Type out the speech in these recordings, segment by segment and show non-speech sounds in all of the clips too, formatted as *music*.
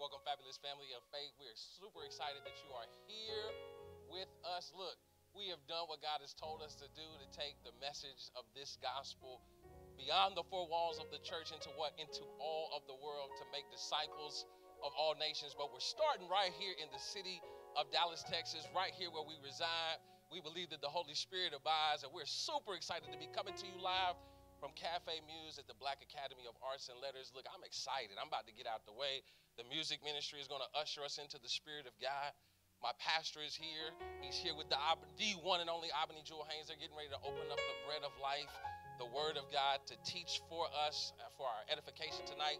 Welcome, fabulous family of faith. We are super excited that you are here with us. Look, we have done what God has told us to do to take the message of this gospel beyond the four walls of the church into what? Into all of the world to make disciples of all nations. But we're starting right here in the city of Dallas, Texas, right here where we reside. We believe that the Holy Spirit abides, and we're super excited to be coming to you live from Cafe Muse at the Black Academy of Arts and Letters. Look, I'm excited. I'm about to get out the way. The music ministry is going to usher us into the Spirit of God. My pastor is here. He's here with the, the one and only Albany Jewel Haynes. They're getting ready to open up the bread of life, the Word of God, to teach for us, uh, for our edification tonight.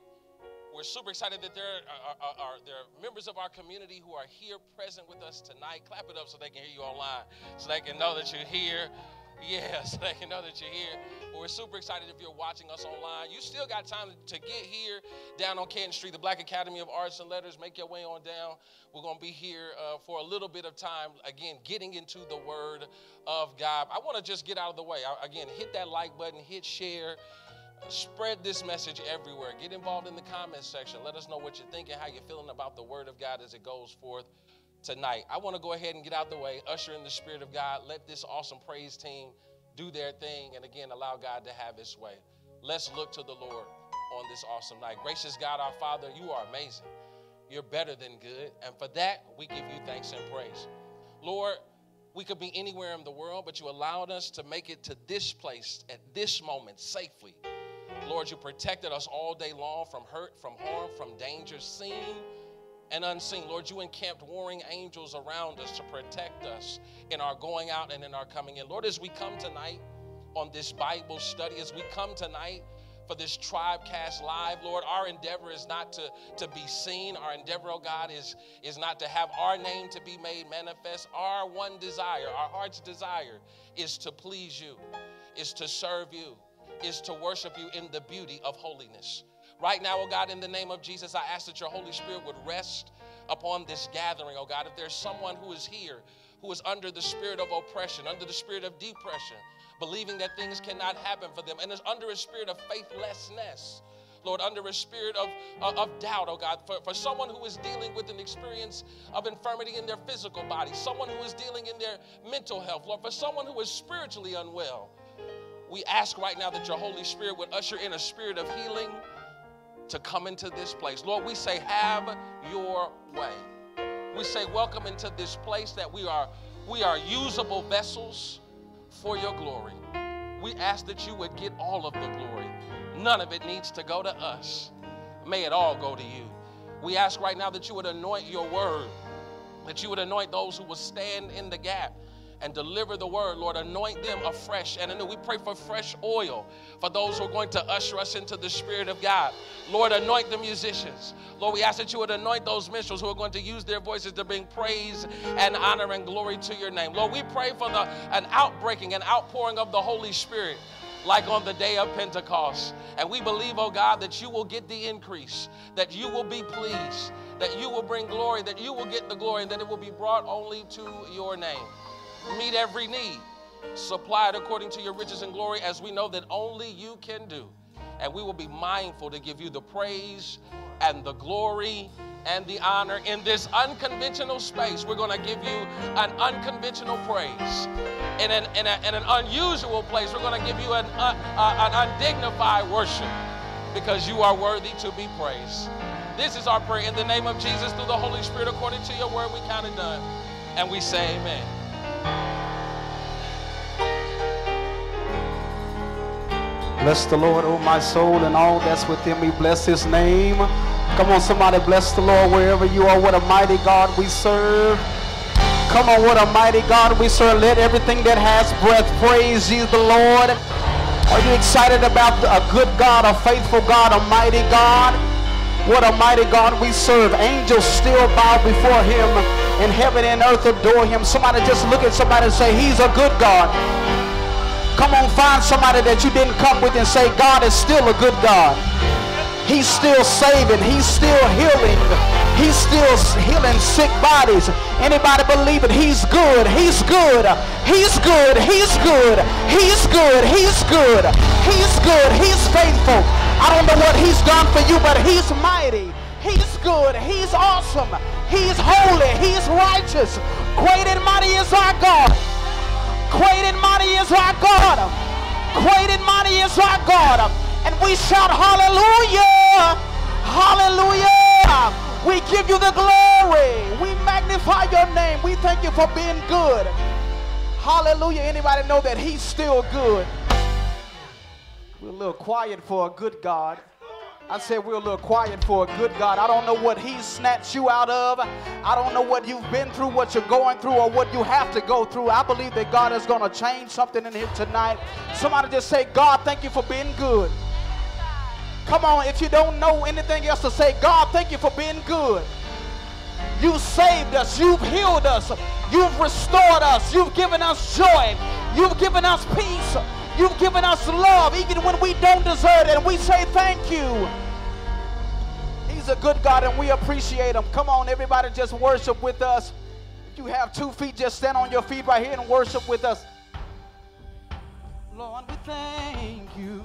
We're super excited that there are, are, are, there are members of our community who are here present with us tonight. Clap it up so they can hear you online, so they can know that you're here. Yeah, *laughs* so they can know that you're here. We're super excited if you're watching us online. You still got time to get here down on Canton Street, the Black Academy of Arts and Letters. Make your way on down. We're going to be here uh, for a little bit of time, again, getting into the Word of God. I want to just get out of the way. I, again, hit that like button, hit share. Spread this message everywhere. Get involved in the comments section. Let us know what you're thinking, how you're feeling about the Word of God as it goes forth tonight. I want to go ahead and get out the way, usher in the Spirit of God. Let this awesome praise team do their thing, and again, allow God to have His way. Let's look to the Lord on this awesome night. Gracious God, our Father, you are amazing. You're better than good, and for that, we give you thanks and praise. Lord, we could be anywhere in the world, but you allowed us to make it to this place at this moment safely. Lord, you protected us all day long from hurt, from harm, from danger seen and unseen. Lord, you encamped warring angels around us to protect us in our going out and in our coming in. Lord, as we come tonight on this Bible study, as we come tonight for this TribeCast Live, Lord, our endeavor is not to, to be seen. Our endeavor, oh God, is, is not to have our name to be made manifest. Our one desire, our heart's desire, is to please you, is to serve you, is to worship you in the beauty of holiness. Right now, oh God, in the name of Jesus, I ask that your Holy Spirit would rest upon this gathering, oh God. If there's someone who is here who is under the spirit of oppression, under the spirit of depression, believing that things cannot happen for them, and is under a spirit of faithlessness, Lord, under a spirit of, of, of doubt, oh God, for, for someone who is dealing with an experience of infirmity in their physical body, someone who is dealing in their mental health, Lord, for someone who is spiritually unwell, we ask right now that your Holy Spirit would usher in a spirit of healing to come into this place. Lord, we say, have your way. We say, welcome into this place that we are, we are usable vessels for your glory. We ask that you would get all of the glory. None of it needs to go to us. May it all go to you. We ask right now that you would anoint your word, that you would anoint those who will stand in the gap and deliver the word. Lord, anoint them afresh. And anew. we pray for fresh oil for those who are going to usher us into the Spirit of God. Lord, anoint the musicians. Lord, we ask that you would anoint those minstrels who are going to use their voices to bring praise and honor and glory to your name. Lord, we pray for the, an outbreaking, an outpouring of the Holy Spirit like on the day of Pentecost. And we believe, oh God, that you will get the increase, that you will be pleased, that you will bring glory, that you will get the glory, and that it will be brought only to your name. Meet every need, supply it according to your riches and glory, as we know that only you can do. And we will be mindful to give you the praise and the glory and the honor in this unconventional space. We're going to give you an unconventional praise. In an, in, a, in an unusual place, we're going to give you an, uh, uh, an undignified worship because you are worthy to be praised. This is our prayer in the name of Jesus through the Holy Spirit, according to your word. We count it done. And we say, Amen. Bless the Lord, oh my soul, and all that's within me. Bless his name. Come on, somebody bless the Lord wherever you are. What a mighty God we serve. Come on, what a mighty God we serve. Let everything that has breath praise ye the Lord. Are you excited about a good God, a faithful God, a mighty God? What a mighty God we serve. Angels still bow before him, and heaven and earth adore him. Somebody just look at somebody and say, He's a good God. Come on, find somebody that you didn't come with and say, God is still a good God. He's still saving. He's still healing. He's still healing sick bodies. Anybody believe it? He's good. He's good. He's good. He's good. He's good. He's good. He's good. He's faithful. I don't know what he's done for you, but he's mighty. He's good. He's awesome. He's holy. He's righteous. Great and mighty is our God. Great and mighty is our God. Great and mighty is our God. And we shout hallelujah. Hallelujah. We give you the glory. We magnify your name. We thank you for being good. Hallelujah. Anybody know that he's still good? We're a little quiet for a good God. I said we're a little quiet for a good God. I don't know what He snatched you out of. I don't know what you've been through, what you're going through, or what you have to go through. I believe that God is going to change something in here tonight. Somebody just say, God, thank you for being good. Come on, if you don't know anything else to say, God, thank you for being good. You saved us. You've healed us. You've restored us. You've given us joy. You've given us peace. You've given us love even when we don't deserve it. And we say thank you. He's a good God and we appreciate him. Come on, everybody, just worship with us. If you have two feet, just stand on your feet right here and worship with us. Lord, we thank you.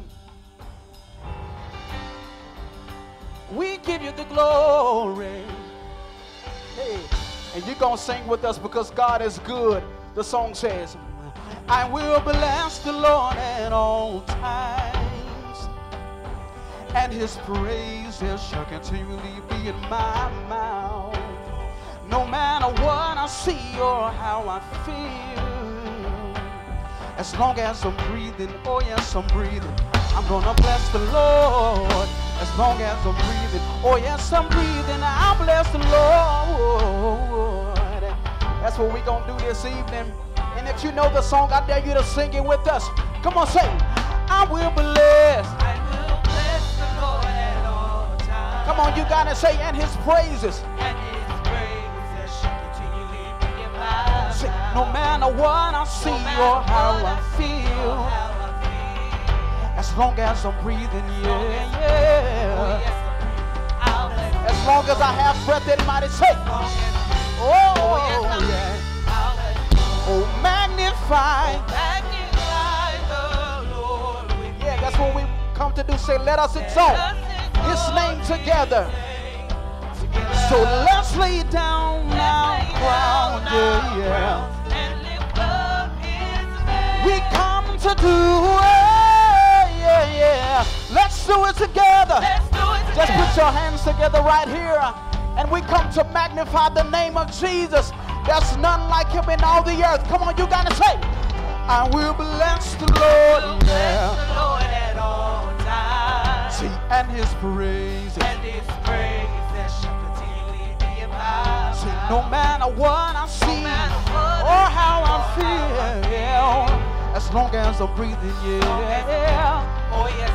We give you the glory. Hey, and you're going to sing with us because God is good. The song says, I will bless the Lord at all times, and his praises shall continually be in my mouth. No matter what I see or how I feel, as long as I'm breathing, oh yes, I'm breathing, I'm gonna bless the Lord. As long as I'm breathing, oh yes, I'm breathing, I'll bless the Lord. That's what we're gonna do this evening. And if you know the song, I dare you to sing it with us. Come on, say, I will bless. I will bless the Lord at all times. Come on, you gotta say, and his praises. And his praises shall continually be Say, no matter what I see No or how I feel, how I feel. as long as I'm breathing, yeah, yeah. Oh, yes, As long as I have breath, anybody say, oh, Oh, yes, yeah. Magnify. Magnify the Lord. Yeah, that's what we come to do. Say, let us exalt his name together. So let's lay down Let's our crown, down yeah, yeah. crowns and lift up his name. We come to do it, yeah, yeah. Let's do it together. Let's do it Just put your hands together right here. And we come to magnify the name of Jesus. There's none like him in all the earth. Come on, you gotta say, I will bless the Lord. bless the Lord at all times. See, and his praise. And his praises shall continually be in my See, no matter what I see matter what or how I see or I feel, as long as I'm breathing, yeah. Oh yes,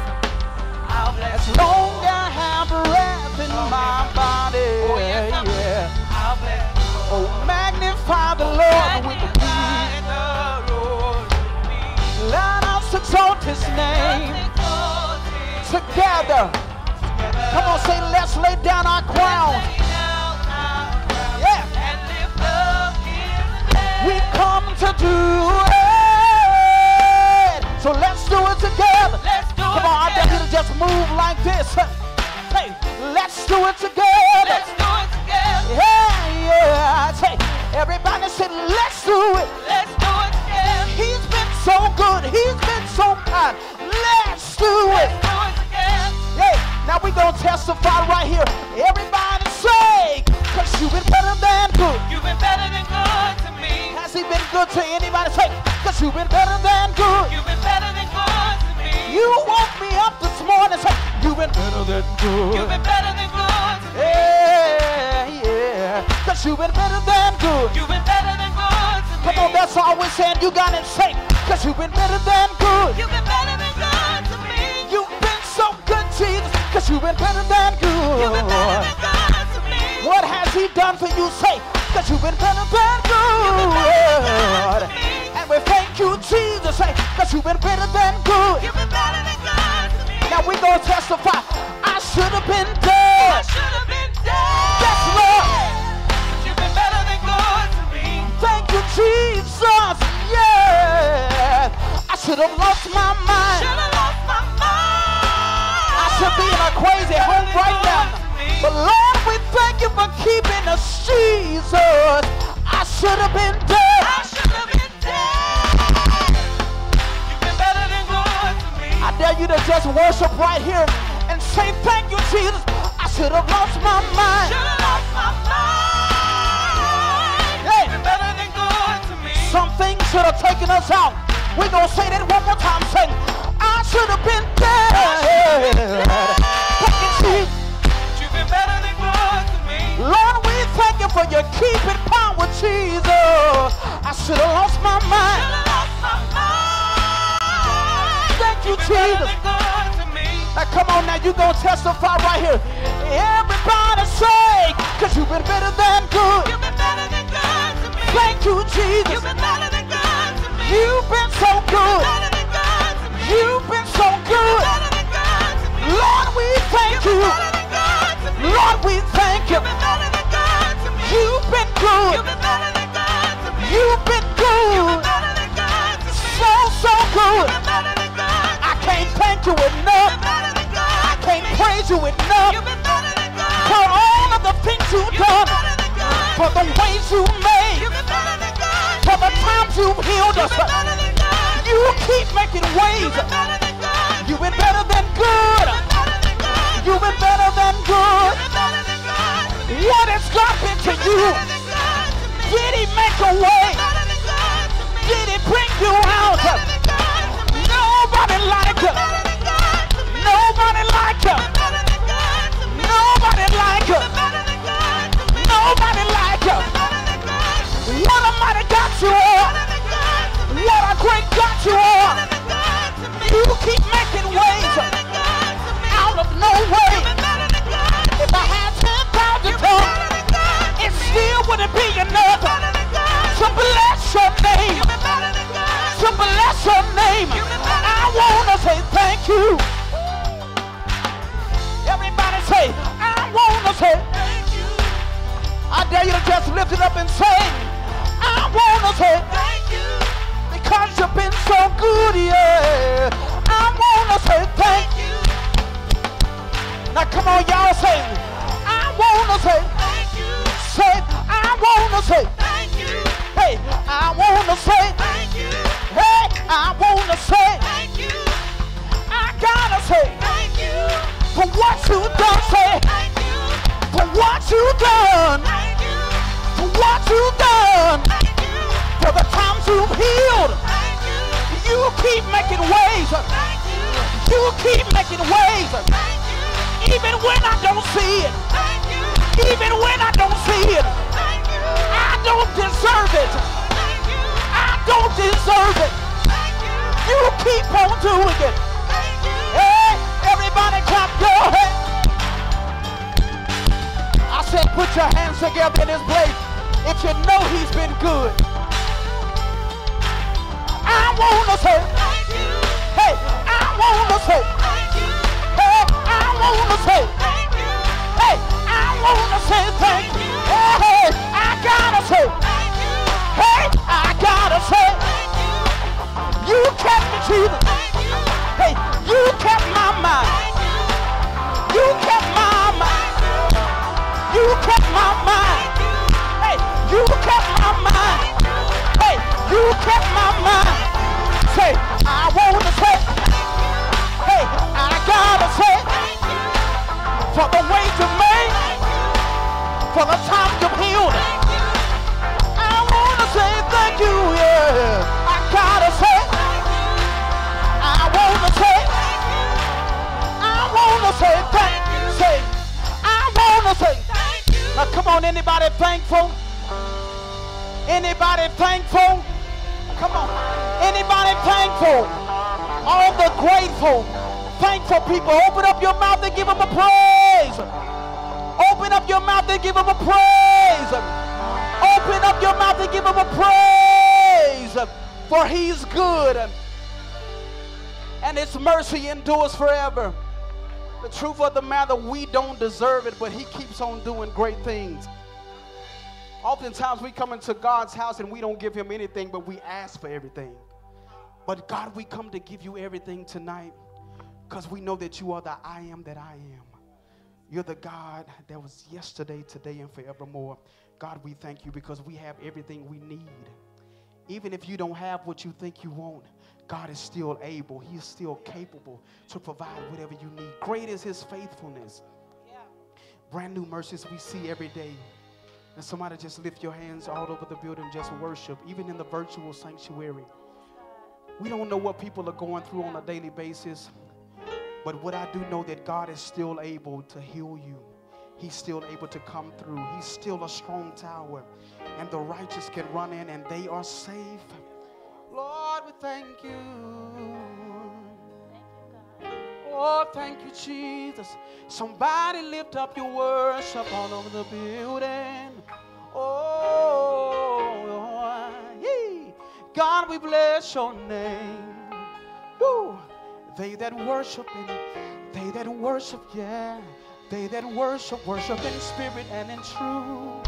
I'll bless As long as I have breath in my body, Oh yes, I'll yeah. I'll bless. Oh, magnify the Lord with me. Magnify the Lord with me. Let us exalt his name Let's exalt his together. Come on, say, let's lay down our crown. Let's lay down our crowns Yeah. and lift up his name. We come to do it. So let's do it together. Let's do Come it on, I dare you to just move like this. Hey, let's do it together. Let's do it together. Yeah, yeah. Say, everybody say, let's do it. Let's do it together. He's been so good. He's been so kind. Let's do it. Let's do it together. Hey, now we gonna testify right here. Everybody say, cause you've been better than good. You've been better than good to me. Has he been good to anybody? Say, cause you've been better than good. You've been better than good to me. You woke me up this morning. Say, you've been better than good. You've been better You've been better than good. You've been better than good to Come me. on, that's all we're saying. You got it safe. Cause you've been better than good. You've been better than good to me. You've been so good, Jesus. Cause you've been better than good. You've been better than good to me. What has he done for you? Say, cause you've been better than good. Better than good and we thank you, Jesus. Say, cause you've been better than good. You've been better than good to me. Now we gonna testify. I should have been dead. Jesus. Yeah. I should have lost my mind. Lost my mind. I should be in a crazy home right now. But Lord, we thank you for keeping us, Jesus. I should have been I dead. should have been dead. You've been better than good to me. I dare you to just worship right here and say, Thank you, Jesus. I should have lost my mind. Should have lost my mind. Some things should have taken us out. We're going to say that one more time. Say, I should have been dead. Thank you, You've been better than good to me. Lord, we thank you for your keeping power, Jesus. I should have lost my mind. have lost my mind. Thank you, You've been better Jesus. than good to me. Now come on now, you gonna testify right here. Everybody say, cause you've been better than good. Thank you, Jesus. You've been better than good to me. You've been so good. better than good to me. You've been so good. better than good to me. Lord, we thank You've you. been better than good to me. Lord, we thank you. You've been better than good to me. You've been good. You've been better than good to me. You've been You've good. been better than good to me. So, so good. You've been better than good. I can't thank you You've been enough. better than good. I can't praise you enough You've been better than good. for all of the things you've You've been done, better than good. for the ways you made, for the times you've healed us. been better than good. You keep making ways. You've been better than good. You've been better than good. What has God been to you? better than good to me. Did he make a way? Better than good to me. Did he bring you out? Better than good to me. Nobody like you. Great you. Endures forever. The truth of the matter, we don't deserve it, but he keeps on doing great things. Oftentimes we come into God's house and we don't give him anything, but we ask for everything. But God, we come to give you everything tonight because we know that you are the I am that I am. You're the God that was yesterday, today, and forevermore. God, we thank you because we have everything we need. Even if you don't have what you think you want, God is still able. He is still capable to provide whatever you need. Great is His faithfulness. Brand new mercies we see every day. And somebody just lift your hands all over the building, just worship, even in the virtual sanctuary. We don't know what people are going through on a daily basis, but what I do know that God is still able to heal you. He's still able to come through. He's still a strong tower, and the righteous can run in and they are safe. Lord, we thank you. Oh, thank you, Jesus. Somebody lift up your worship all over the building. Oh, yee. God, we bless your name. Woo. They that worship and they that worship, yeah. They that worship, worship in spirit and in truth.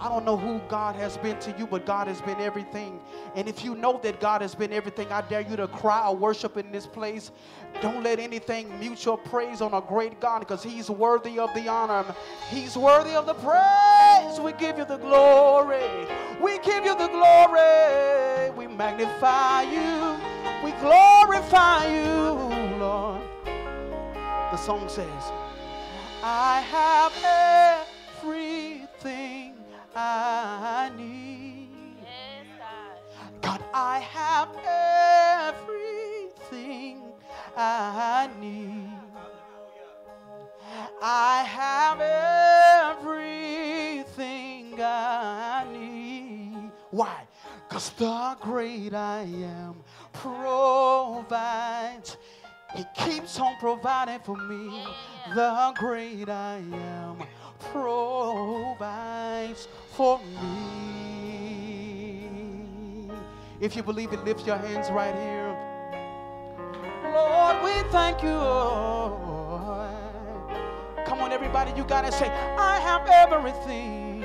I don't know who God has been to you, but God has been everything. And if you know that God has been everything, I dare you to cry or worship in this place. Don't let anything mute your praise on a great God because He's worthy of the honor. He's worthy of the praise. We give you the glory. We give you the glory. We magnify you. We glorify you, Lord. The song says, I have everything I need. God, I have everything I need. I have everything I need. Why? Because the great I am provides. He keeps on providing for me. The great I am provides for me. If you believe it, lift your hands right here. Lord, we thank you. Come on, everybody, you gotta say, I have everything.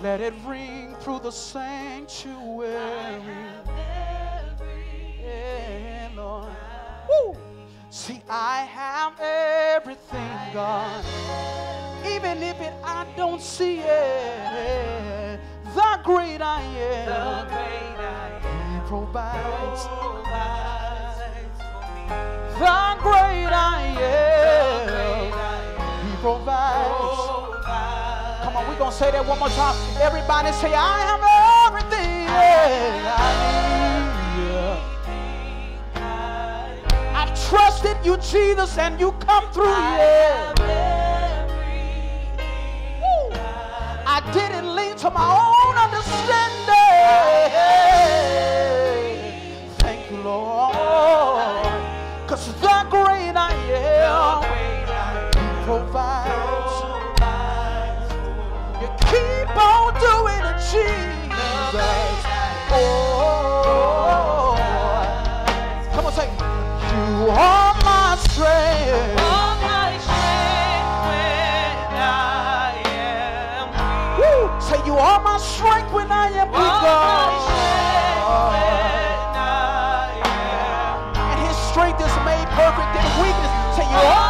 Let it ring through the sanctuary. Yeah, Lord. Woo. See, I have everything, God. Even if it I don't see it, the great I am. He provides. The great I am. He provides. Come on, we're gonna say that one more time. Everybody say, I have everything I need. Trusted you, Jesus, and you come through, yeah. Woo. I didn't lean to my own understanding. Thank you, Lord. Because the great I am, provides. You keep on doing it, Jesus. Strength when I am. And His strength is made perfect in weakness. Say, You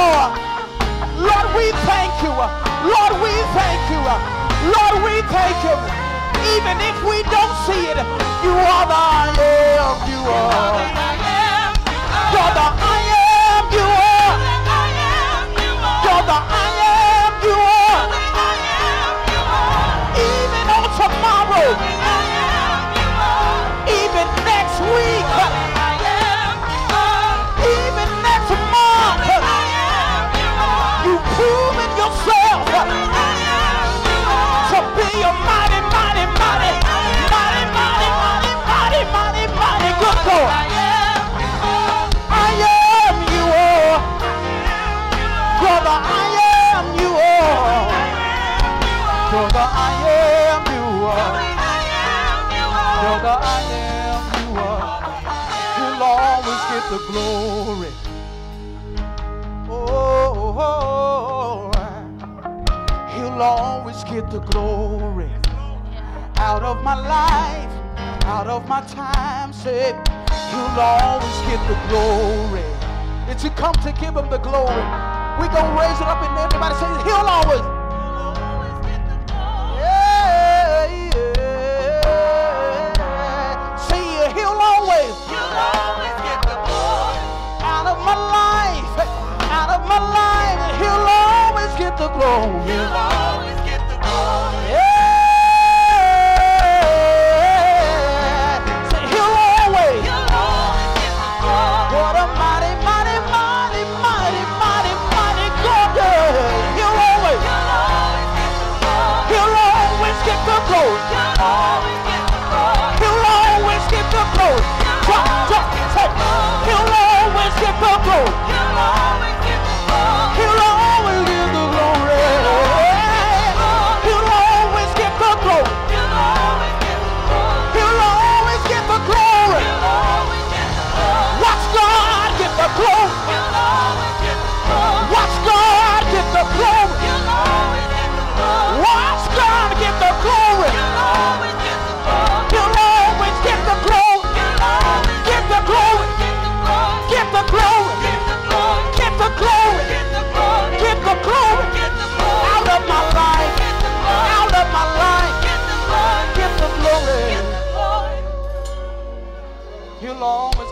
Lord. Lord, we thank you. Lord, we thank you. Lord, we thank you. Even if we don't see it, you are the I am. You are. You're the I am. You are. You're the I am. You are. Even on tomorrow. Even next week. the glory. Oh, he'll always get the glory out of my life, out of my time. Say he'll always get the glory. Did you come to give him the glory? We gonna raise it up and everybody says he'll always. alone.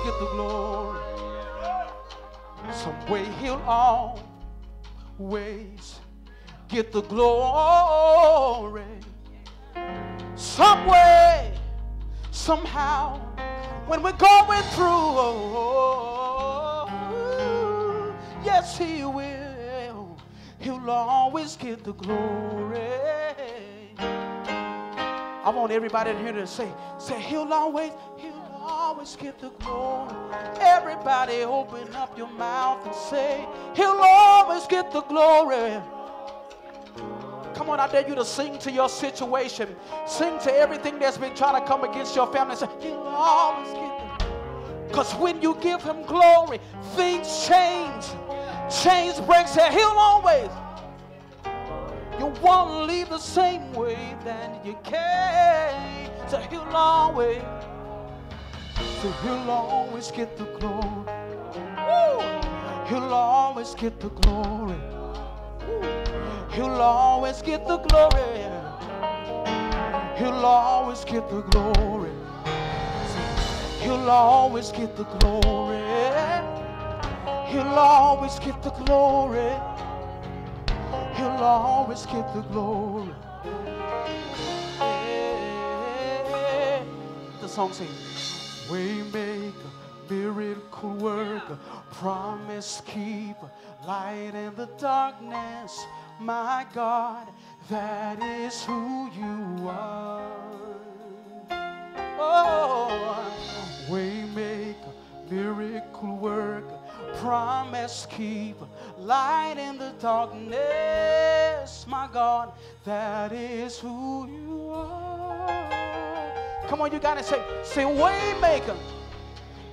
get the glory. Some way he'll always get the glory. Some way, somehow, when we're going through, yes, he will. He'll always get the glory. I want everybody in here to say, say, he'll always, he'll always get the glory. Everybody, open up your mouth and say, He'll always get the glory. Come on, I dare you to sing to your situation. Sing to everything that's been trying to come against your family. Say, He'll always get the Because when you give Him glory, things change. Change breaks here. He'll always. You won't leave the same way that you came. So He'll always. So He'll always get the glory. Woo! He'll always get the glory. He'll always get the glory. He'll always get the glory. He'll always get the glory. He'll always get the glory. He'll always get the glory. Yeah. The song says, Waymaker, miracle worker, promise keeper, light in the darkness. My God, that is who you are. Oh, waymaker, miracle worker, promise keeper, light in the darkness. My God, that is who you are. Come on, you gotta say, say waymaker,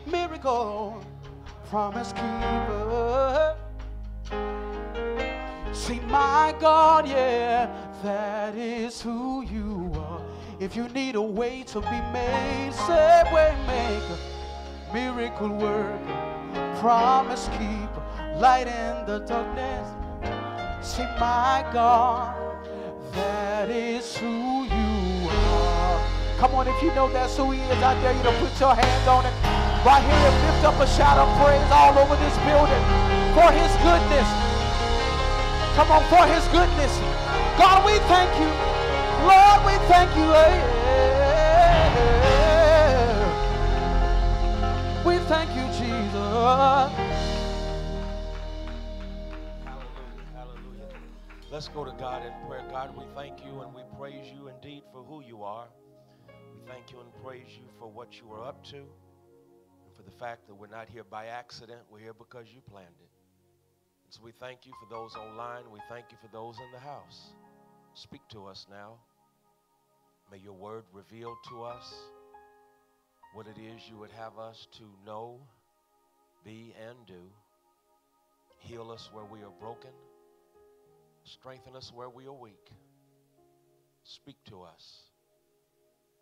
miracle, promise keeper. Say, my God, yeah, that is who you are. If you need a way to be made, say, waymaker, miracle worker, promise keeper, light in the darkness. Say, my God, that is who you. Come on, if you know that's who he is, I dare you to put your hands on it. Right here and lift up a shout of praise all over this building for his goodness. Come on, for his goodness. God, we thank you. Lord, we thank you. We thank you, Jesus. Hallelujah. Hallelujah. Let's go to God in prayer. God, we thank you and we praise you indeed for who you are. Thank you and praise you for what you are up to and for the fact that we're not here by accident. We're here because you planned it. And so we thank you for those online. We thank you for those in the house. Speak to us now. May your word reveal to us what it is you would have us to know, be, and do. Heal us where we are broken. Strengthen us where we are weak. Speak to us.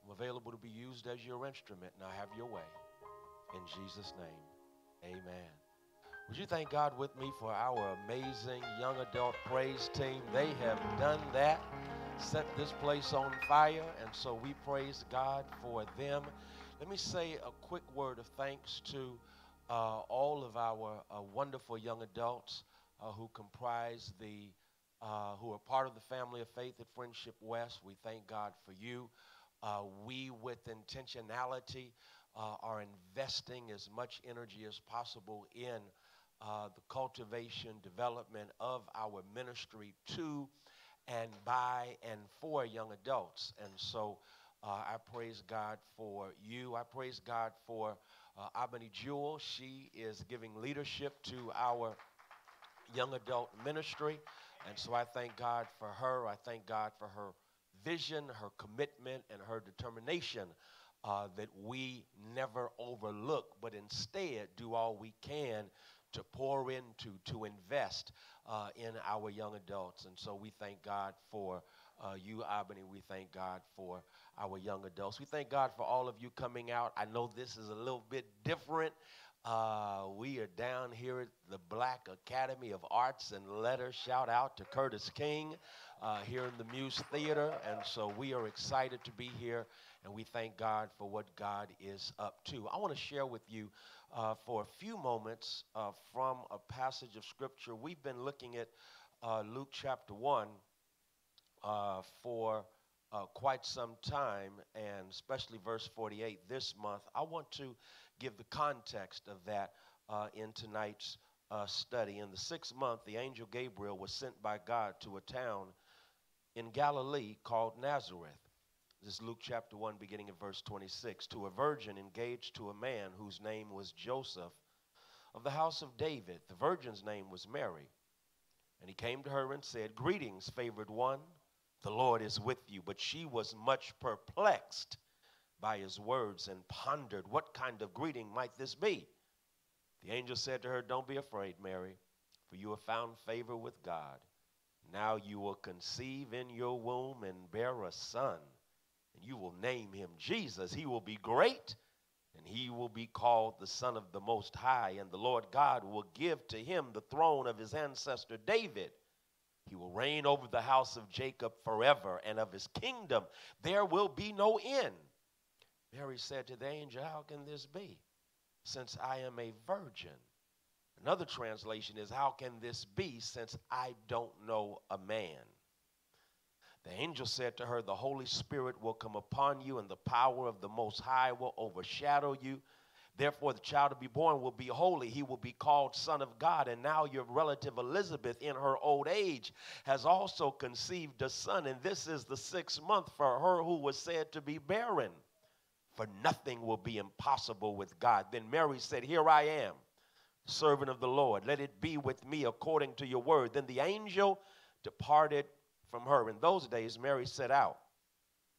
I'm available to be used as your instrument. Now have your way. In Jesus' name, amen. Would you thank God with me for our amazing young adult praise team? They have done that, set this place on fire, and so we praise God for them. Let me say a quick word of thanks to uh, all of our uh, wonderful young adults uh, who comprise the, uh, who are part of the family of faith at Friendship West. We thank God for you. Uh, we, with intentionality, uh, are investing as much energy as possible in uh, the cultivation, development of our ministry to and by and for young adults. And so uh, I praise God for you. I praise God for uh, Albany Jewel. She is giving leadership to our young adult ministry. And so I thank God for her. I thank God for her vision, her commitment, and her determination uh, that we never overlook, but instead do all we can to pour into, to invest uh, in our young adults. And so we thank God for uh, you, Albany. We thank God for our young adults. We thank God for all of you coming out. I know this is a little bit different. Uh, we are down here at the Black Academy of Arts and Letters. Shout out to Curtis King uh, here in the Muse Theater. And so we are excited to be here and we thank God for what God is up to. I want to share with you uh, for a few moments uh, from a passage of Scripture. We've been looking at uh, Luke chapter 1 uh, for uh, quite some time, and especially verse 48 this month. I want to give the context of that uh, in tonight's uh, study. In the sixth month, the angel Gabriel was sent by God to a town in Galilee called Nazareth. This is Luke chapter 1, beginning at verse 26. To a virgin engaged to a man whose name was Joseph of the house of David. The virgin's name was Mary. And he came to her and said, Greetings, favored one, the Lord is with you. But she was much perplexed by his words and pondered, What kind of greeting might this be? The angel said to her, Don't be afraid, Mary, for you have found favor with God. Now you will conceive in your womb and bear a son, and you will name him Jesus. He will be great, and he will be called the Son of the Most High. And the Lord God will give to him the throne of his ancestor David. He will reign over the house of Jacob forever, and of his kingdom there will be no end. Mary said to the angel, How can this be? since I am a virgin. Another translation is, How can this be since I don't know a man? The angel said to her, The Holy Spirit will come upon you, and the power of the Most High will overshadow you. Therefore, the child to be born will be holy. He will be called Son of God. And now, your relative Elizabeth, in her old age, has also conceived a son. And this is the sixth month for her who was said to be barren for nothing will be impossible with God. Then Mary said, Here I am, servant of the Lord. Let it be with me according to your word. Then the angel departed from her. In those days, Mary set out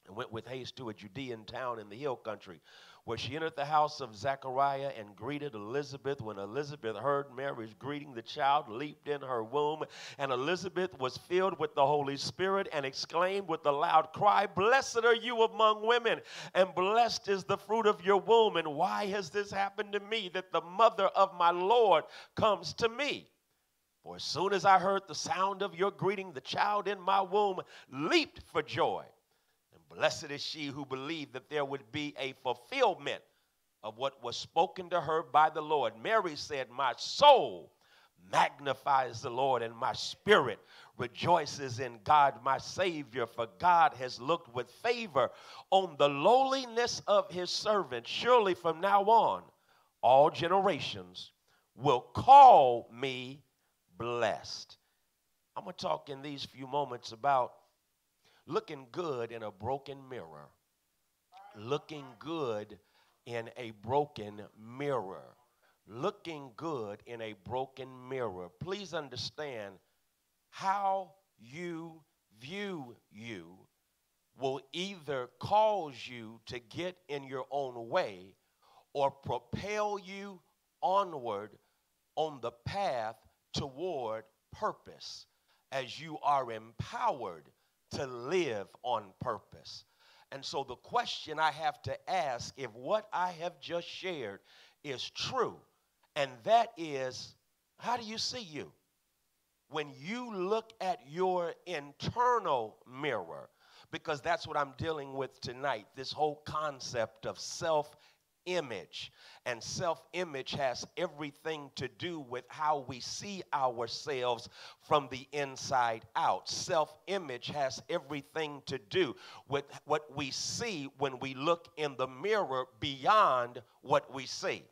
and went with haste to a Judean town in the hill country where she entered the house of Zechariah and greeted Elizabeth. When Elizabeth heard Mary's greeting, the child leaped in her womb, and Elizabeth was filled with the Holy Spirit and exclaimed with a loud cry, Blessed are you among women, and blessed is the fruit of your womb. And why has this happened to me that the mother of my Lord comes to me? For as soon as I heard the sound of your greeting, the child in my womb leaped for joy. Blessed is she who believed that there would be a fulfillment of what was spoken to her by the Lord. Mary said, My soul magnifies the Lord, and my spirit rejoices in God, my Savior, for God has looked with favor on the lowliness of his servant. Surely from now on, all generations will call me blessed. I'm going to talk in these few moments about looking good in a broken mirror. Looking good in a broken mirror. Looking good in a broken mirror. Please understand how you view you will either cause you to get in your own way or propel you onward on the path toward purpose as you are empowered to live on purpose. And so the question I have to ask if what I have just shared is true, and that is, how do you see you? When you look at your internal mirror, because that's what I'm dealing with tonight this whole concept of self image. And self image has everything to do with how we see ourselves from the inside out. Self image has everything to do with what we see when we look in the mirror beyond what we see.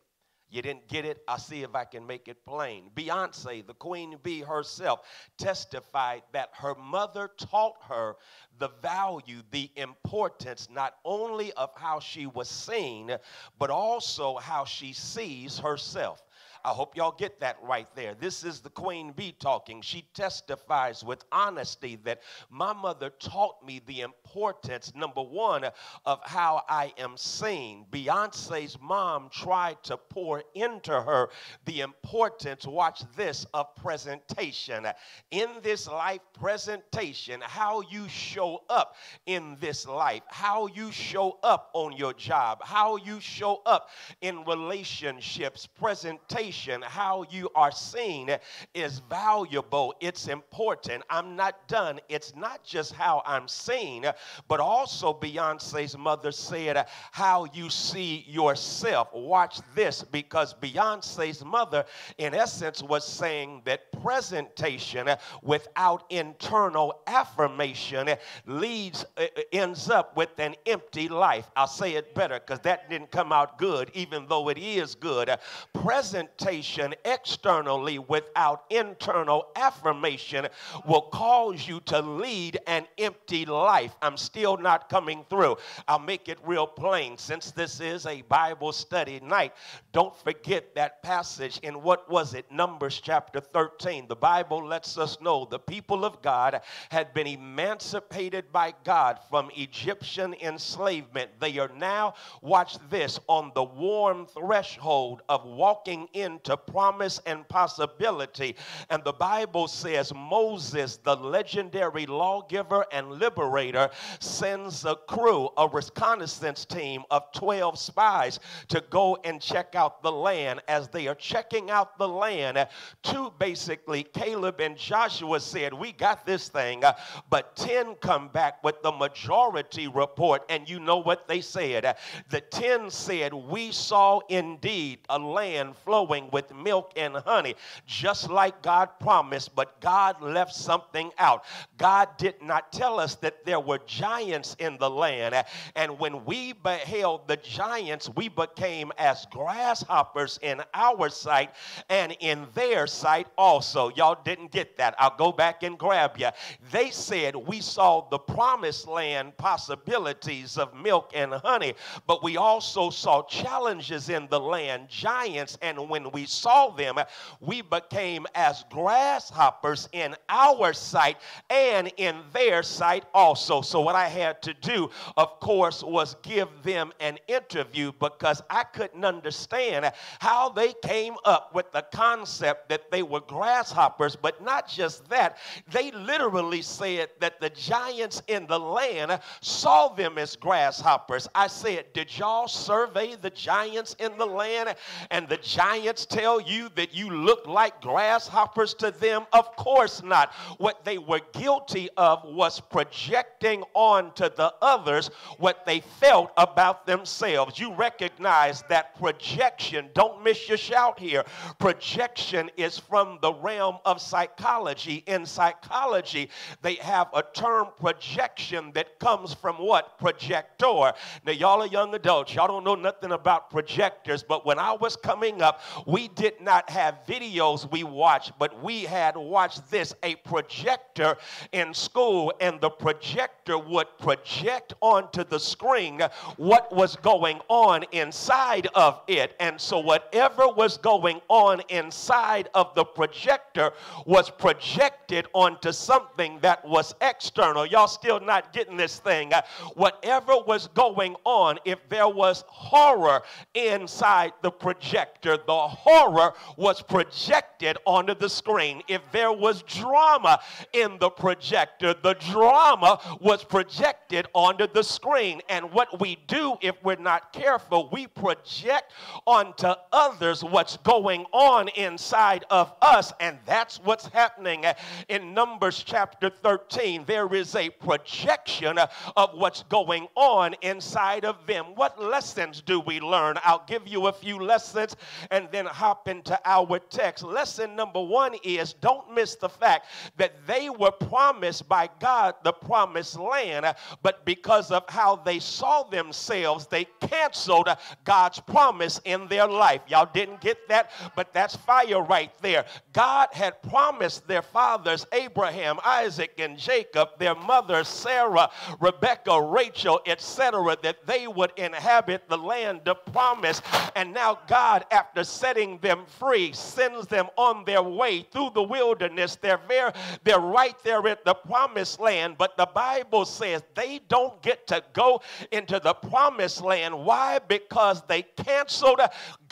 You didn't get it? I'll see if I can make it plain. Beyonce, the queen bee herself, testified that her mother taught her the value, the importance, not only of how she was seen, but also how she sees herself. I hope y'all get that right there. This is the queen bee talking. She testifies with honesty that my mother taught me the importance, number one, of how I am seen. Beyonce's mom tried to pour into her the importance, watch this, of presentation. In this life, presentation, how you show up in this life, how you show up on your job, how you show up in relationships, presentation how you are seen is valuable. It's important. I'm not done. It's not just how I'm seen, but also Beyonce's mother said, how you see yourself. Watch this because Beyonce's mother, in essence, was saying that presentation without internal affirmation leads uh, uh, ends up with an empty life. I'll say it better because that didn't come out good, even though it is good. Presentation externally without internal affirmation will cause you to lead an empty life. I'm still not coming through. I'll make it real plain. Since this is a Bible study night, don't forget that passage in what was it? Numbers chapter 13. The Bible lets us know the people of God had been emancipated by God from Egyptian enslavement. They are now, watch this, on the warm threshold of walking into promise and possibility. And the Bible says Moses, the legendary lawgiver and liberator, sends a crew, a reconnaissance team of 12 spies to go and check out the land. As they are checking out the land, two basically, Caleb and Joshua said, We got this thing, uh, but 10 come back with the majority report. And you know what they said? Uh, the 10 said, We saw indeed a land flowing with milk and honey, just like God promised, but God left something out. God did not tell us that there were giants in the land. And when we beheld the giants, we became as grasshoppers in our sight and in their sight also. Y'all didn't get that. I'll go back and grab you. They said, We saw the promised land possibilities of milk and honey, but we also saw challenges in the land, giants, and when we saw them, we became as grasshoppers in our sight and in their sight also. So, what I had to do, of course, was give them an interview because I couldn't understand how they came up with the concept that they were grasshoppers, but not just that, they literally said that the giants in the land saw them as grasshoppers. I said, Did y'all survey the giants in the land? And the giants tell you that you look like grasshoppers to them? Of course not. What they were guilty of was projecting onto the others what they felt about themselves. You recognize that projection. Don't miss your shout here. Projection is from the realm of psychology. In psychology, they have a term projection that comes from what? Projector. Now, y'all are young adults. Y'all don't know nothing about projectors, but when I was coming up, we did not have videos we watched, but we had watched this a projector in school, and the projector would project onto the screen what was going on inside of it. And so, whatever was going on inside of the projector was projected onto something that was external. Y'all still not getting this thing. Whatever was going on, if there was horror inside the projector, the horror was projected onto the screen. If there was drama in the projector, the drama was projected onto the screen. And what we do if we're not careful, we project onto others what's going on inside of us. And that's what's happening in Numbers chapter 13. There is a projection of what's going on inside of them. What lessons do we learn? I'll give you a few lessons and then hop into our text. Lesson number one is don't miss the fact that they were promised by God the promised land, but because of how they saw themselves, they canceled God's promise in their life. Y'all didn't get that, but that's fire right there. God had promised their fathers, Abraham, Isaac, and Jacob, their mother, Sarah, Rebecca, Rachel, etc., that they would inhabit the land of promise. And now God, after setting them free, sends them on their way through the wilderness. They're, there, they're right there at the promised land, but the Bible says they don't get to go into the promised land. Why? Because they canceled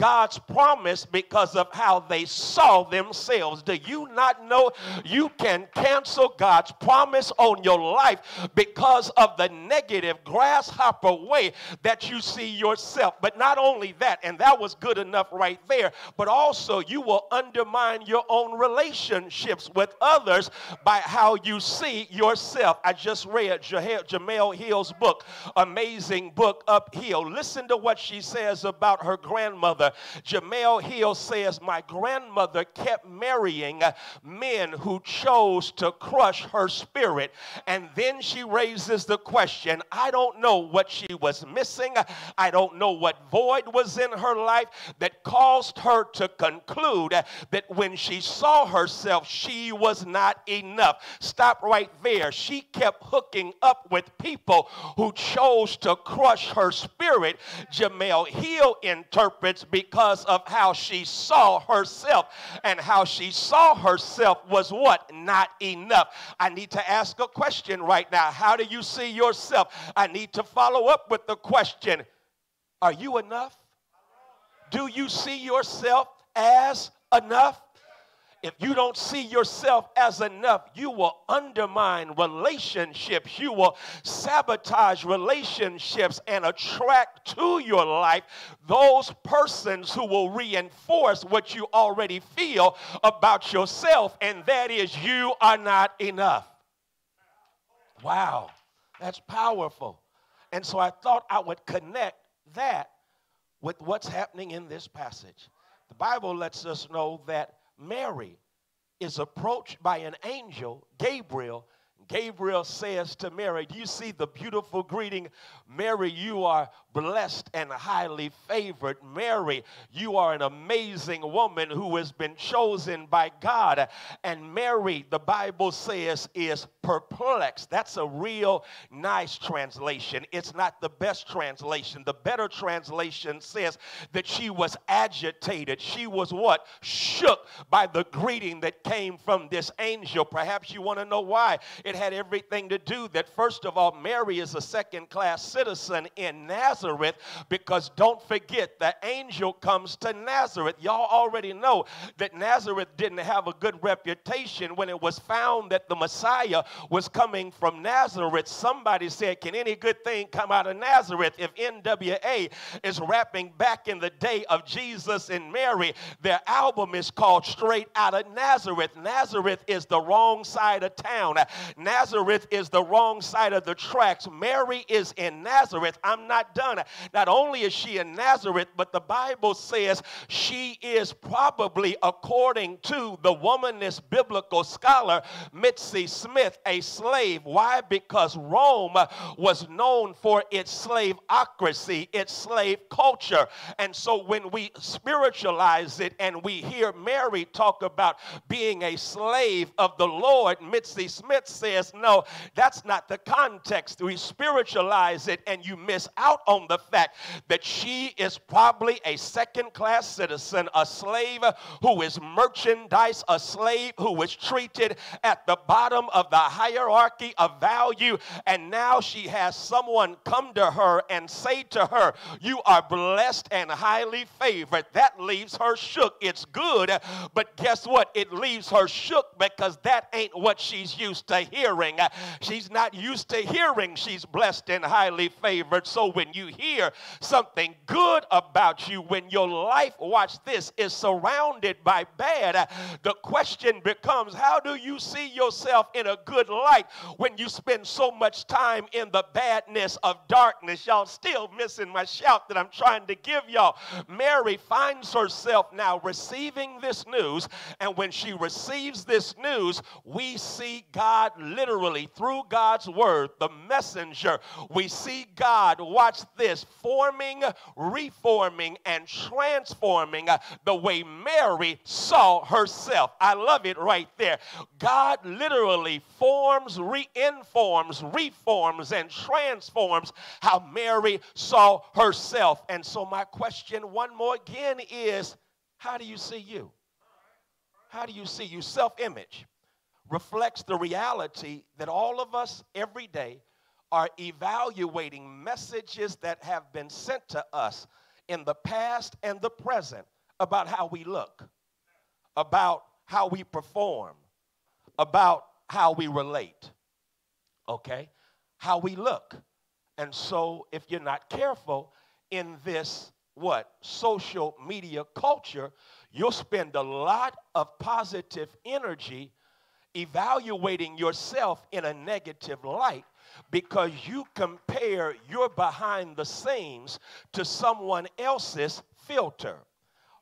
God's promise because of how they saw themselves. Do you not know you can cancel God's promise on your life because of the negative grasshopper way that you see yourself? But not only that, and that was good enough right there, but also you will undermine your own relationships with others by how you see yourself. I just read Jemele Hill's book, amazing book, Uphill. Listen to what she says about her grandmother grandmother. Jemele Hill says, My grandmother kept marrying uh, men who chose to crush her spirit. And then she raises the question I don't know what she was missing. I don't know what void was in her life that caused her to conclude uh, that when she saw herself, she was not enough. Stop right there. She kept hooking up with people who chose to crush her spirit. Jemele Hill interprets because of how she saw herself and how she saw herself was what? Not enough. I need to ask a question right now. How do you see yourself? I need to follow up with the question Are you enough? Do you see yourself as enough? If you don't see yourself as enough, you will undermine relationships. You will sabotage relationships and attract to your life those persons who will reinforce what you already feel about yourself, and that is you are not enough. Wow, that's powerful. And so I thought I would connect that with what's happening in this passage. The Bible lets us know that Mary is approached by an angel, Gabriel. Gabriel says to Mary, Do you see the beautiful greeting? Mary, you are blessed and highly favored. Mary, you are an amazing woman who has been chosen by God. And Mary, the Bible says, is perplexed. That's a real nice translation. It's not the best translation. The better translation says that she was agitated. She was what? Shook by the greeting that came from this angel. Perhaps you want to know why. It had everything to do that, first of all, Mary is a second class citizen in Nazareth because don't forget, the angel comes to Nazareth. Y'all already know that Nazareth didn't have a good reputation when it was found that the Messiah was coming from Nazareth, somebody said, Can any good thing come out of Nazareth? If NWA is rapping back in the day of Jesus and Mary, their album is called Straight Out of Nazareth. Nazareth is the wrong side of town, Nazareth is the wrong side of the tracks. Mary is in Nazareth. I'm not done. Not only is she in Nazareth, but the Bible says she is probably, according to the womanist biblical scholar Mitzi Smith, a slave. Why? Because Rome was known for its slaveocracy, its slave culture. And so when we spiritualize it and we hear Mary talk about being a slave of the Lord, Mitzi Smith says, no, that's not the context. We spiritualize it and you miss out on the fact that she is probably a second class citizen, a slave who is merchandise, a slave who is treated at the bottom of the hierarchy of value. And now she has someone come to her and say to her, You are blessed and highly favored. That leaves her shook. It's good, but guess what? It leaves her shook because that ain't what she's used to hearing. She's not used to hearing she's blessed and highly favored. So when you hear something good about you, when your life, watch this, is surrounded by bad, the question becomes how do you see yourself in a good light when you spend so much time in the badness of darkness? Y'all still missing my shout that I'm trying to give y'all. Mary finds herself now receiving this news, and when she receives this news, we see God literally through God's word, the messenger. We see God, watch this, forming, reforming, and transforming uh, the way Mary saw herself. I love it right there. God literally forms, reinforms, reforms, and transforms how Mary saw herself. And so, my question, one more again, is how do you see you? How do you see you? Self image reflects the reality that all of us every day are evaluating messages that have been sent to us in the past and the present about how we look, about how we perform, about how we relate. Okay? How we look. And so, if you're not careful in this, what, social media culture, you'll spend a lot of positive energy evaluating yourself in a negative light because you compare your behind the scenes to someone else's filter.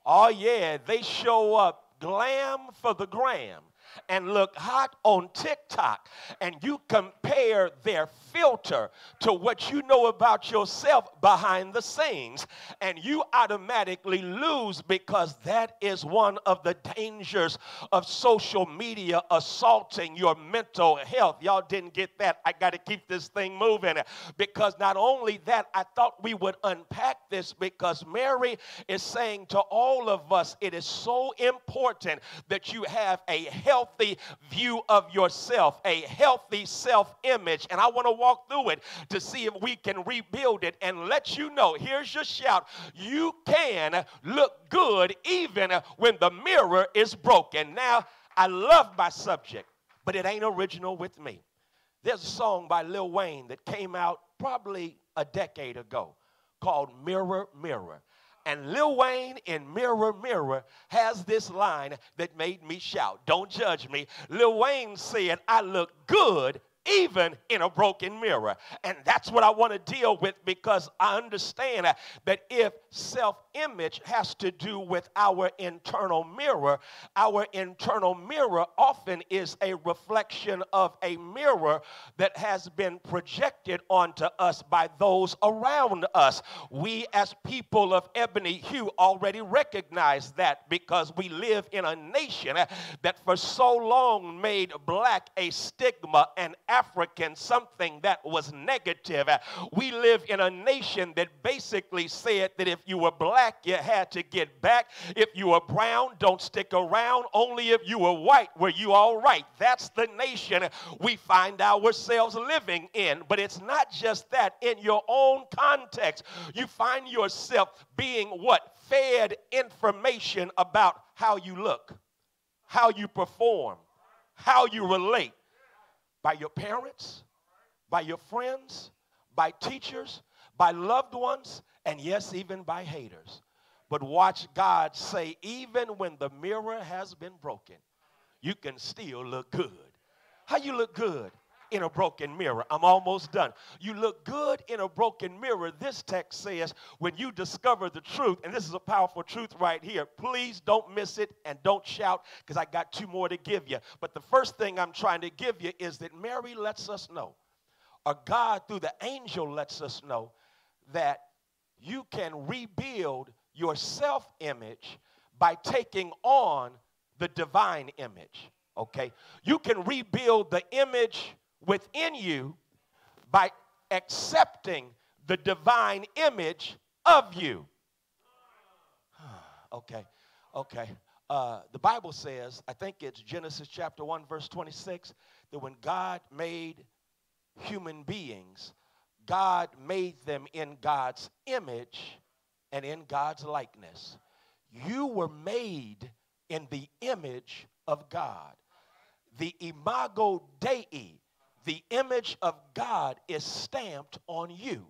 Oh, yeah, they show up glam for the gram and look hot on TikTok, and you compare their filter to what you know about yourself behind the scenes, and you automatically lose because that is one of the dangers of social media assaulting your mental health. Y'all didn't get that. I got to keep this thing moving because not only that, I thought we would unpack this because Mary is saying to all of us, it is so important that you have a healthy view of yourself, a healthy self image. And I want to walk through it to see if we can rebuild it and let you know here's your shout you can look good even when the mirror is broken. Now, I love my subject, but it ain't original with me. There's a song by Lil Wayne that came out probably a decade ago called Mirror, Mirror. And Lil Wayne in Mirror Mirror has this line that made me shout. Don't judge me. Lil Wayne said, I look good even in a broken mirror. And that's what I want to deal with because I understand that if self image has to do with our internal mirror, our internal mirror often is a reflection of a mirror that has been projected onto us by those around us. We, as people of ebony hue, already recognize that because we live in a nation that for so long made black a stigma and African something that was negative. We live in a nation that basically said that if you were black, you had to get back. If you were brown, don't stick around. Only if you were white were you all right. That's the nation we find ourselves living in. But it's not just that. In your own context, you find yourself being what? Fed information about how you look, how you perform, how you relate by your parents, by your friends, by teachers, by loved ones, and yes, even by haters. But watch God say, even when the mirror has been broken, you can still look good. How you look good? In a broken mirror. I'm almost done. You look good in a broken mirror. This text says, when you discover the truth, and this is a powerful truth right here, please don't miss it and don't shout because I got two more to give you. But the first thing I'm trying to give you is that Mary lets us know, or God through the angel lets us know, that you can rebuild your self image by taking on the divine image. Okay? You can rebuild the image within you by accepting the divine image of you. *sighs* okay, okay. Uh, the Bible says, I think it's Genesis chapter 1, verse 26, that when God made human beings, God made them in God's image and in God's likeness. You were made in the image of God. The imago Dei, the image of God, is stamped on you.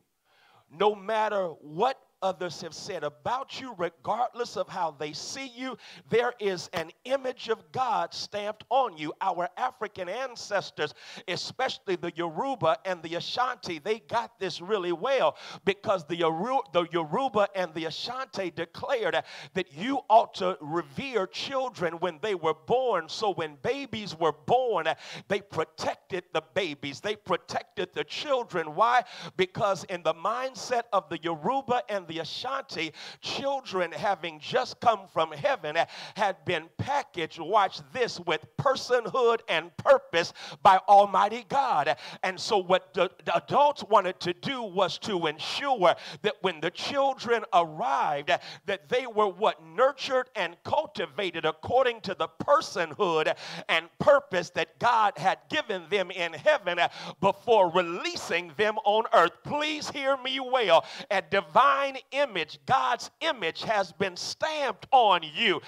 No matter what others have said about you, regardless of how they see you, there is an image of God stamped on you. Our African ancestors, especially the Yoruba and the Ashanti, they got this really well because the, Yoruba, the Yoruba and the Ashanti declared that you ought to revere children when they were born. So when babies were born, they protected the babies, they protected the children. Why? Because in the mindset of the Yoruba and the Ashanti, children having just come from heaven had been packaged, watch this, with personhood and purpose by Almighty God. And so, what the, the adults wanted to do was to ensure that when the children arrived, that they were what nurtured and cultivated according to the personhood and purpose that God had given them in heaven before releasing them on earth. Please hear me well. A divine image, God's image has been stamped on you.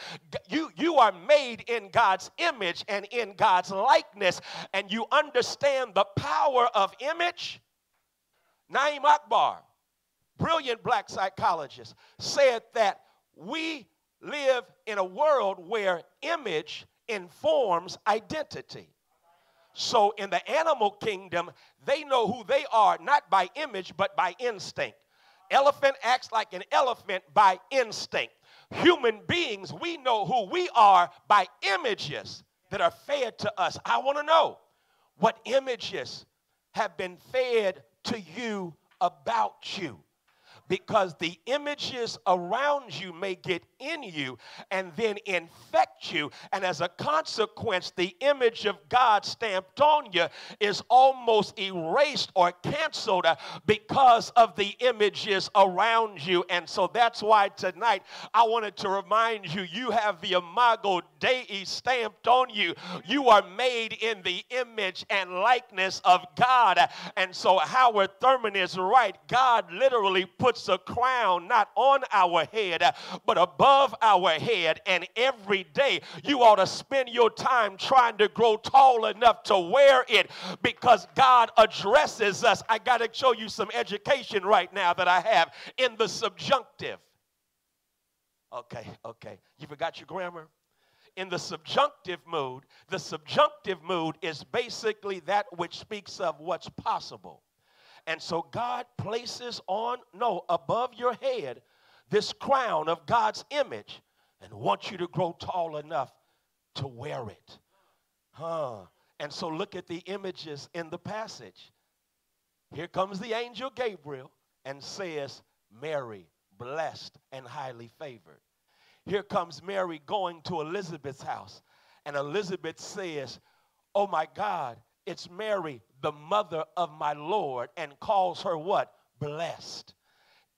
You, you are made in God's image and in God's likeness, and you understand the power of image. Na'im Akbar, brilliant black psychologist, said that we live in a world where image informs identity. So in the animal kingdom, they know who they are not by image but by instinct. Elephant acts like an elephant by instinct. human beings, we know who we are by images that are fed to us. I want to know what images have been fed to you about you because the images around you may get in you and then infect you. And as a consequence, the image of God stamped on you is almost erased or canceled uh, because of the images around you. And so that's why tonight I wanted to remind you you have the Imago Dei stamped on you. You are made in the image and likeness of God. And so Howard Thurman is right. God literally puts puts a crown not on our head, but above our head. And every day you ought to spend your time trying to grow tall enough to wear it because God addresses us. I got to show you some education right now that I have in the subjunctive. Okay, okay. You forgot your grammar? in the subjunctive mood, the subjunctive mood is basically that which speaks of what's possible. And so God places on, no, above your head, this crown of God's image and wants you to grow tall enough to wear it. Huh. And so look at the images in the passage. Here comes the angel Gabriel and says, Mary, blessed and highly favored. Here comes Mary going to Elizabeth's house, and Elizabeth says, Oh my God, it's Mary, the mother of my Lord and calls her what? Blessed.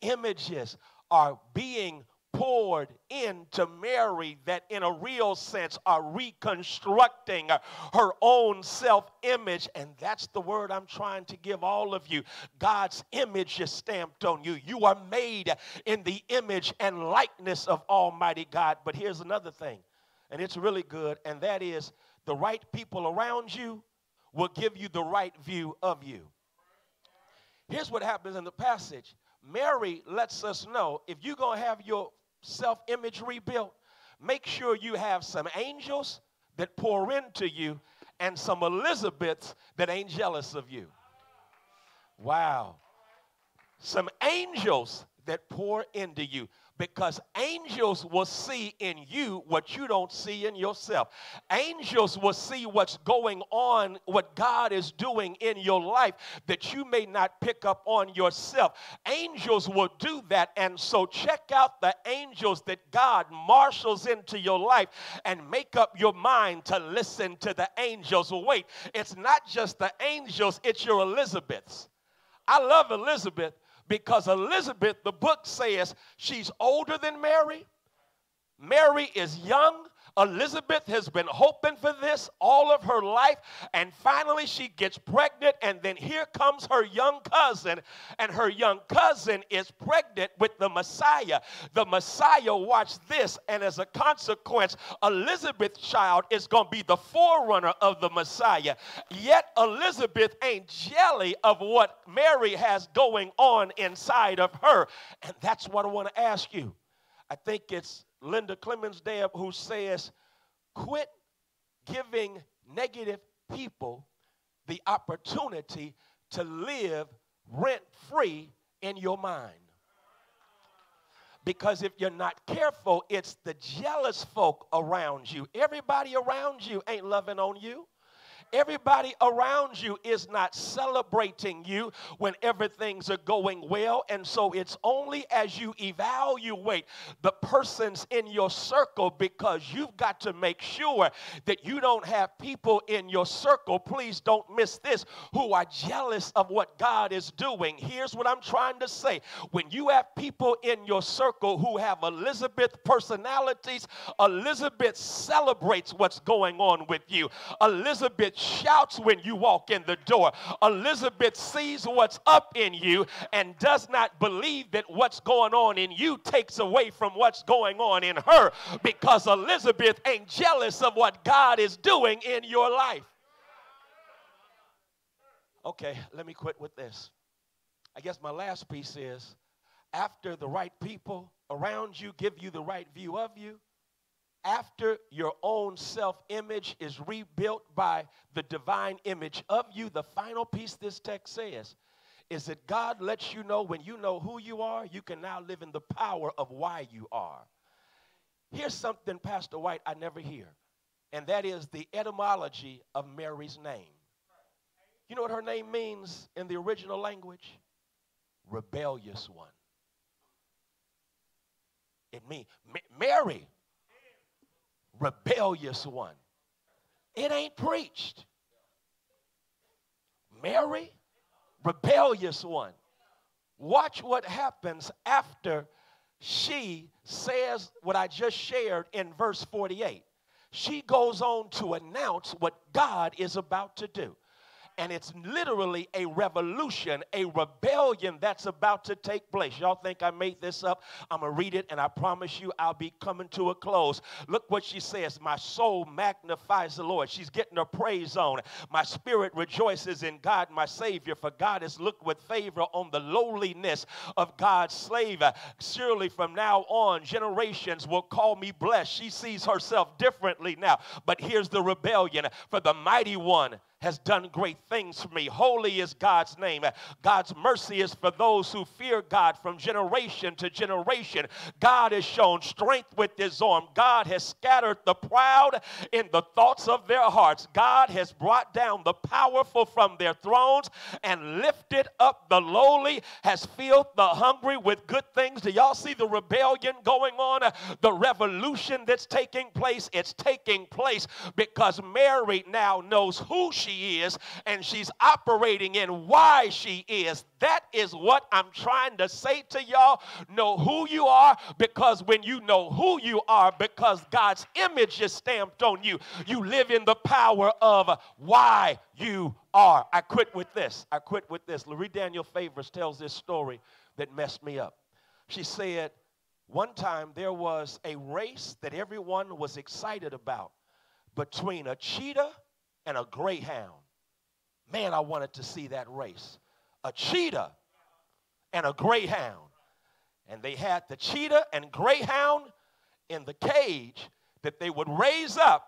Images are being poured into Mary that, in a real sense, are reconstructing her own self image. And that's the word I'm trying to give all of you. God's image is stamped on you. You are made in the image and likeness of Almighty God. But here's another thing, and it's really good, and that is the right people around you will give you the right view of you. Here's what happens in the passage Mary lets us know if you're going to have your self image rebuilt, make sure you have some angels that pour into you and some Elizabeths that ain't jealous of you. Wow. Some angels that pour into you because angels will see in you what you don't see in yourself. Angels will see what's going on, what God is doing in your life that you may not pick up on yourself. Angels will do that. And so check out the angels that God marshals into your life and make up your mind to listen to the angels. Wait, it's not just the angels, it's your Elizabeths. I love Elizabeth because Elizabeth, the book says, she's older than Mary. Mary is young. Elizabeth has been hoping for this all of her life, and finally she gets pregnant, and then here comes her young cousin, and her young cousin is pregnant with the Messiah. The Messiah, watch this, and as a consequence, Elizabeth's child is going to be the forerunner of the Messiah. Yet Elizabeth ain't jelly of what Mary has going on inside of her, and that's what I want to ask you. I think it's Linda Clemens Deb who says, quit giving negative people the opportunity to live rent free in your mind. Because if you're not careful, it's the jealous folk around you. Everybody around you ain't loving on you. Everybody around you is not celebrating you when everything's are going well. And so it's only as you evaluate the persons in your circle because you've got to make sure that you don't have people in your circle, please don't miss this, who are jealous of what God is doing. Here's what I'm trying to say. When you have people in your circle who have Elizabeth personalities, Elizabeth celebrates what's going on with you. Elizabeth shouts when you walk in the door. Elizabeth sees what's up in you and does not believe that what's going on in you takes away from what's going on in her because Elizabeth ain't jealous of what God is doing in your life. Okay, let me quit with this. I guess my last piece is after the right people around you give you the right view of you, after your own self image is rebuilt by the divine image of you, the final piece this text says is that God lets you know when you know who you are, you can now live in the power of why you are. Here's something, Pastor White, I never hear, and that is the etymology of Mary's name. You know what her name means in the original language? Rebellious one. It means Mary, rebellious one. It ain't preached. Mary, rebellious one. Watch what happens after she says what I just shared in verse 48. She goes on to announce what God is about to do and it's literally a revolution, a rebellion that's about to take place. Y'all think I made this up? I'm going to read it, and I promise you I'll be coming to a close. Look what she says My soul magnifies the Lord. She's getting her praise on. My spirit rejoices in God, my Savior, for God has looked with favor on the lowliness of God's slave. Surely from now on, generations will call me blessed. She sees herself differently now. But here's the rebellion for the mighty one has done great things for me. Holy is God's name. God's mercy is for those who fear God from generation to generation. God has shown strength with his arm. God has scattered the proud in the thoughts of their hearts. God has brought down the powerful from their thrones and lifted up the lowly, has filled the hungry with good things. Do y'all see the rebellion going on? The revolution that's taking place? It's taking place because Mary now knows who she she is and she's operating in why she is. That is what I'm trying to say to y'all. Know who you are because when you know who you are, because God's image is stamped on you, you live in the power of why you are. I quit with this. I quit with this. Loree Daniel Favors tells this story that messed me up. She said, one time there was a race that everyone was excited about between a cheetah and a greyhound. Man, I wanted to see that race. A cheetah and a greyhound. And they had the cheetah and greyhound in the cage that they would raise up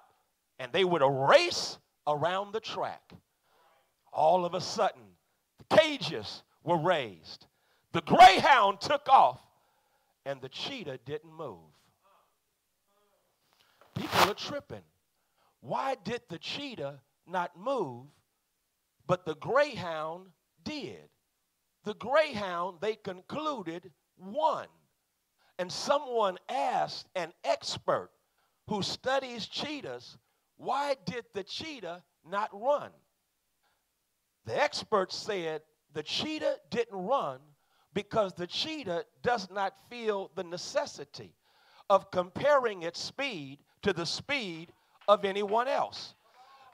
and they would race around the track. All of a sudden, the cages were raised. The greyhound took off and the cheetah didn't move. People are tripping. Why did the cheetah not move, but the greyhound did? The greyhound, they concluded, won. And someone asked an expert who studies cheetahs, why did the cheetah not run? The expert said the cheetah didn't run because the cheetah does not feel the necessity of comparing its speed to the speed of anyone else.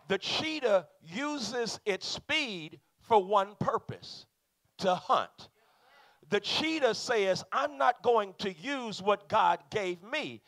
The cheetah uses its speed for one purpose to hunt. The cheetah says, I'm not going to use what God gave me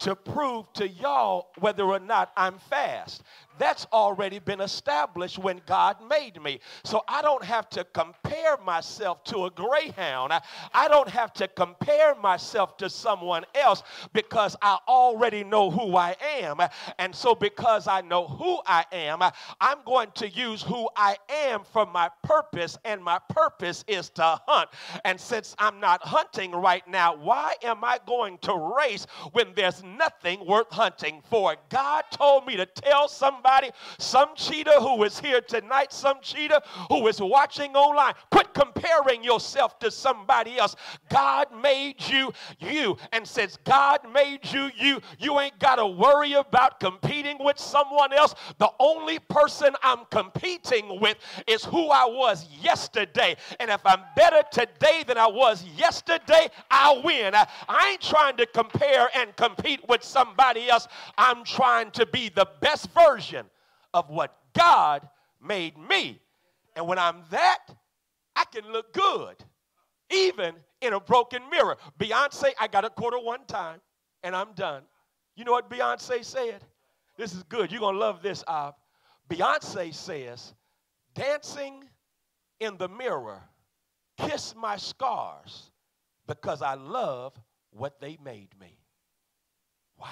to prove to y'all whether or not I'm fast. That's already been established when God made me. So I don't have to compare myself to a greyhound. I, I don't have to compare myself to someone else because I already know who I am. And so because I know who I am, I'm going to use who I am for my purpose, and my purpose is to hunt. And since I'm not hunting right now, why am I going to race when there's nothing worth hunting for? God told me to tell somebody somebody, some cheetah who is here tonight, some cheetah who is watching online. Quit comparing yourself to somebody else. God made you you. And since God made you you, you ain't got to worry about competing with someone else. The only person I'm competing with is who I was yesterday. And if I'm better today than I was yesterday, I'll win. I, I ain't trying to compare and compete with somebody else. I'm trying to be the best version of what God made me. And when I'm that, I can look good, even in a broken mirror. Beyonce, I got a quarter one time, and I'm done. You know what Beyonce said? This is good. You're going to love this. Beyonce says, dancing in the mirror, kiss my scars because I love what they made me. Wow.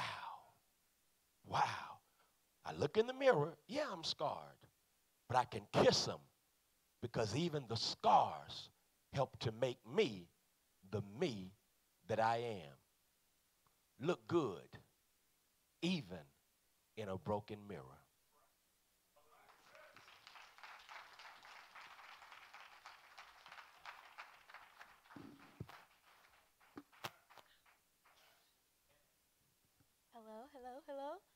Wow. I look in the mirror, yeah, I'm scarred, but I can kiss them because even the scars help to make me the me that I am. Look good, even in a broken mirror. Hello, hello, hello.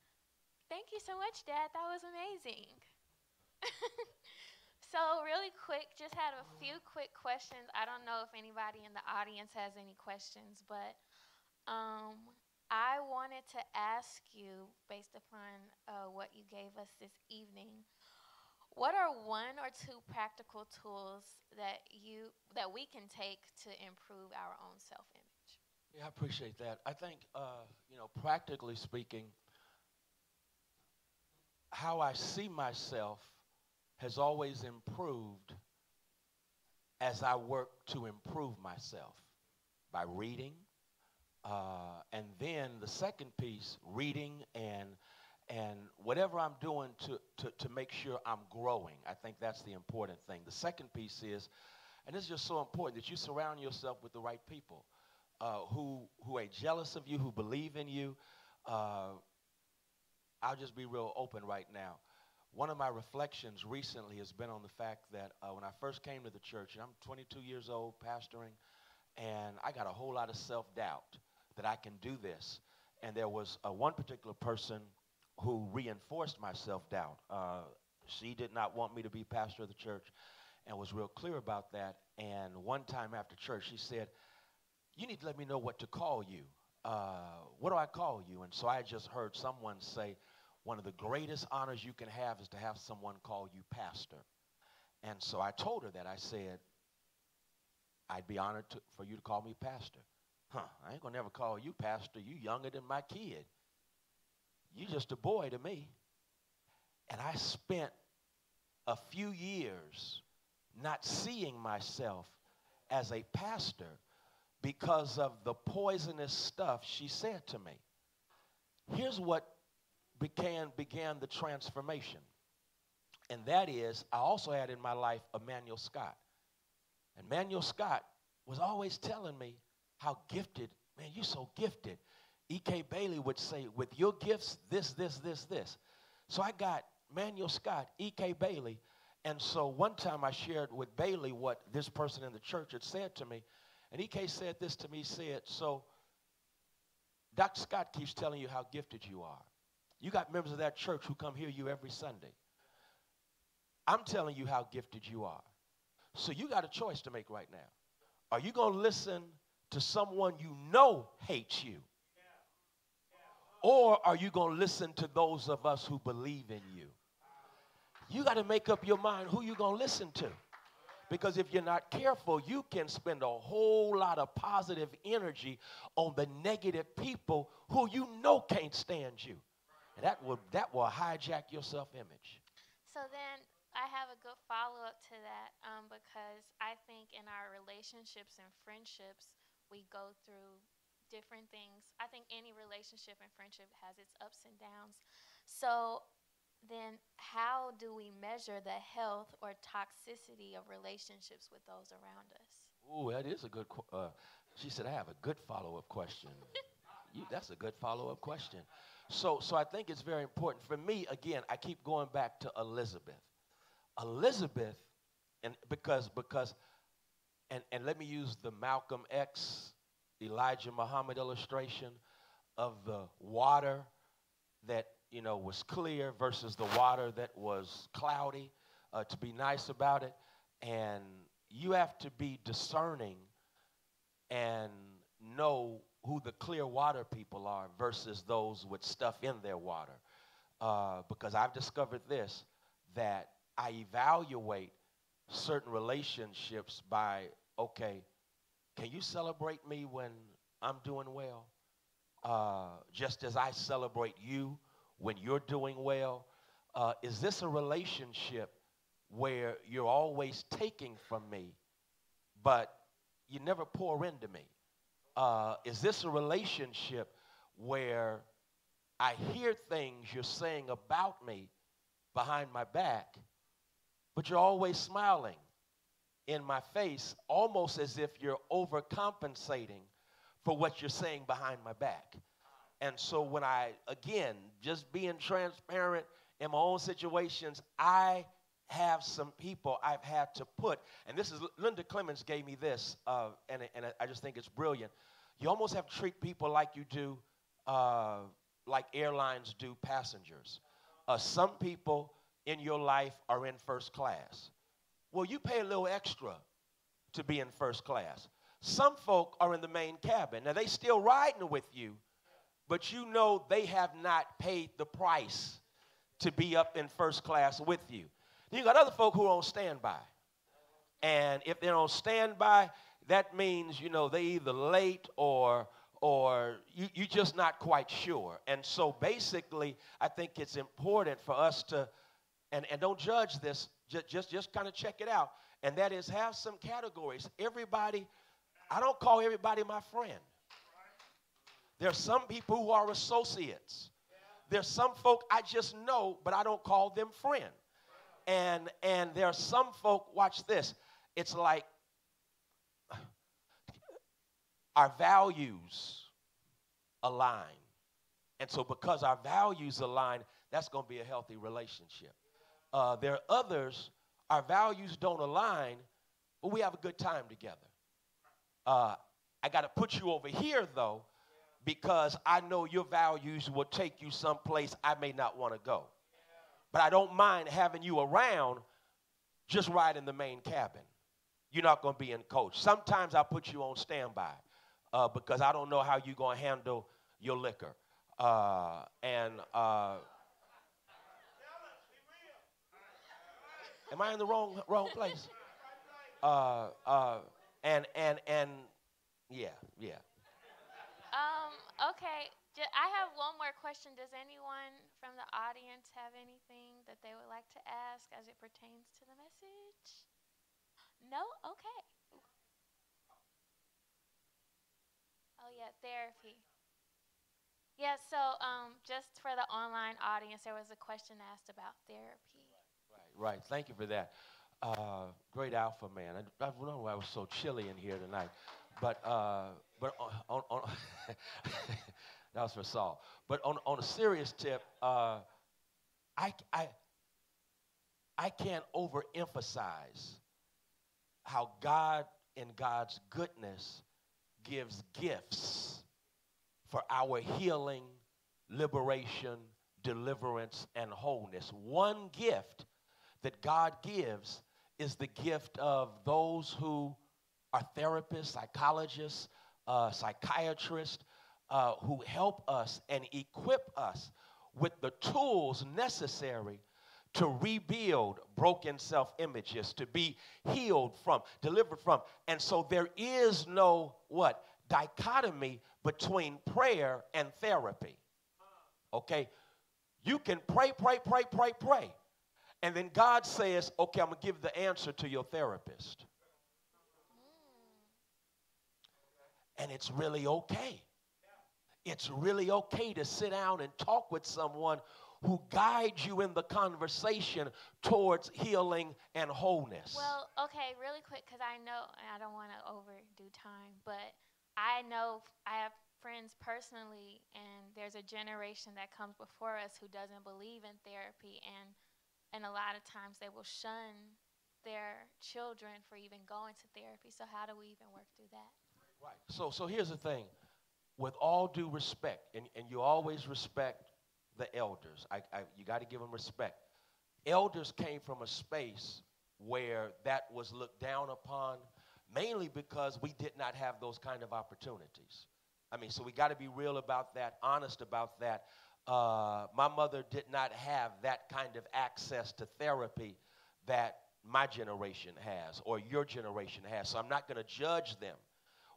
Thank you so much, Dad. That was amazing. *laughs* so, really quick, just had a few quick questions. I don't know if anybody in the audience has any questions, but um, I wanted to ask you, based upon uh, what you gave us this evening, what are one or two practical tools that you that we can take to improve our own self-image? Yeah, I appreciate that. I think, uh, you know, practically speaking, how I see myself has always improved as I work to improve myself by reading. Uh, and then the second piece, reading and and whatever I'm doing to, to, to make sure I'm growing. I think that's the important thing. The second piece is, and this is just so important, that you surround yourself with the right people uh, who, who are jealous of you, who believe in you. Uh, I'll just be real open right now. One of my reflections recently has been on the fact that uh, when I first came to the church, and I'm 22 years old, pastoring, and I got a whole lot of self doubt that I can do this. And there was uh, one particular person who reinforced my self doubt. Uh, she did not want me to be pastor of the church and was real clear about that. And one time after church, she said, You need to let me know what to call you. Uh, what do I call you? And so I just heard someone say, One of the greatest honors you can have is to have someone call you pastor. And so I told her that. I said, I'd be honored to, for you to call me pastor. Huh, I ain't gonna never call you pastor. You younger than my kid. You just a boy to me. And I spent a few years not seeing myself as a pastor because of the poisonous stuff she said to me. Here's what began, began the transformation. And that is, I also had in my life Emmanuel Scott. And Emmanuel Scott was always telling me how gifted, man, you're so gifted. E.K. Bailey would say, with your gifts, this, this, this, this. So I got Manuel Scott, E.K. Bailey. And so one time I shared with Bailey what this person in the church had said to me. And E.K. said this to me, said, so Dr. Scott keeps telling you how gifted you are. You got members of that church who come hear you every Sunday. I'm telling you how gifted you are. So you got a choice to make right now. Are you going to listen to someone you know hates you? Or are you going to listen to those of us who believe in you? You got to make up your mind who you're going to listen to. Because if you're not careful, you can spend a whole lot of positive energy on the negative people who you know can't stand you. And that will, that will hijack your self image. So then I have a good follow up to that um, because I think in our relationships and friendships, we go through different things. I think any relationship and friendship has its ups and downs. So then how do we measure the health or toxicity of relationships with those around us? Ooh, that is a good. Qu- uh, she said, "I have a good follow-up question." *laughs* you, that's a good follow-up question. So, so I think it's very important for me. Again, I keep going back to Elizabeth. Elizabeth, and because because, and and let me use the Malcolm X, Elijah Muhammad illustration of the water that you know was clear versus the water that was cloudy. Uh, to be nice about it, and you have to be discerning and know who the clear water people are versus those with stuff in their water. Uh, because I've discovered this that I evaluate certain relationships by, okay, can you celebrate me when I'm doing well? Uh, just as I celebrate you when you're doing well? Uh, is this a relationship where you're always taking from me, but you never pour into me? Uh, is this a relationship where I hear things you're saying about me behind my back, but you're always smiling in my face, almost as if you're overcompensating for what you're saying behind my back? And so when I, again, just being transparent in my own situations, I have some people I've had to put, and this is Linda Clemens gave me this, uh, and, and I just think it's brilliant. You almost have to treat people like you do, uh, like airlines do passengers. Uh, some people in your life are in first class. Well, you pay a little extra to be in first class. Some folk are in the main cabin. Now, they still riding with you, but you know they have not paid the price to be up in first class with you. You got other folk who are on standby. And if they're on standby, that means, you know, they either late or or you, you're just not quite sure. And so basically, I think it's important for us to, and, and don't judge this, just, just, just kind of check it out. And that is have some categories. Everybody, I don't call everybody my friend. There's some people who are associates. There's some folk I just know, but I don't call them friend. And and there are some folk, watch this. It's like our values align. And so, because our values align, that's going to be a healthy relationship. Uh, there are others, our values don't align, but we have a good time together. Uh, I got to put you over here, though, because I know your values will take you someplace I may not want to go. But I don't mind having you around just right in the main cabin. You're not going to be in coach. Sometimes I put you on standby uh, because I don't know how you're going to handle your liquor. Uh, and uh, am I in the wrong wrong place? Uh, uh, and and and yeah, yeah. Um, okay. I have one more question. Does anyone from the audience have anything that they would like to ask as it pertains to the message? No? Okay. Oh, yeah, therapy. Yeah, so um, just for the online audience, there was a question asked about therapy. Right, right. Thank you for that. Uh, great alpha man. I, I don't know why I was so chilly in here tonight, but uh, but on, on, on *laughs* that was for Saul. But on on a serious tip, uh, I I I can't overemphasize how God and God's goodness gives gifts for our healing, liberation, deliverance, and wholeness. One gift that God gives is the gift of those who are therapists, psychologists, uh, psychiatrists, uh, who help us and equip us with the tools necessary to rebuild broken self images, to be healed from, delivered from. And so there is no what? Dichotomy between prayer and therapy. Okay? You can pray, pray, pray, pray, pray. And then God says, okay, I'm going to give the answer to your therapist. And it's really okay. It's really okay to sit down and talk with someone who guides you in the conversation towards healing and wholeness. Well, okay, really quick, because I know I don't want to overdo time, but I know I have friends personally, and there's a generation that comes before us who doesn't believe in therapy, and and a lot of times they will shun their children for even going to therapy. So how do we even work through that? Right. So so here's the thing. With all due respect, and, and you always respect the elders. I, I, you got to give them respect. Elders came from a space where that was looked down upon, mainly because we did not have those kind of opportunities. I mean, so we got to be real about that, honest about that. Uh, my mother did not have that kind of access to therapy that my generation has or your generation has. So I'm not going to judge them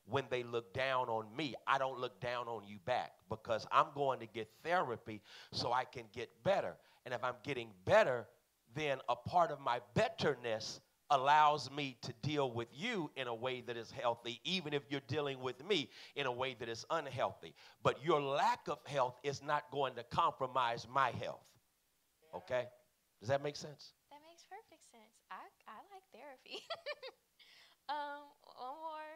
when they look down on me. I don't look down on you back because I'm going to get therapy so I can get better. And if I'm getting better, then a part of my betterness allows me to deal with you in a way that is healthy, even if you're dealing with me in a way that is unhealthy. But your lack of health is not going to compromise my health. Okay? Does that make sense? That makes perfect sense. I, I like therapy. *laughs* um, one more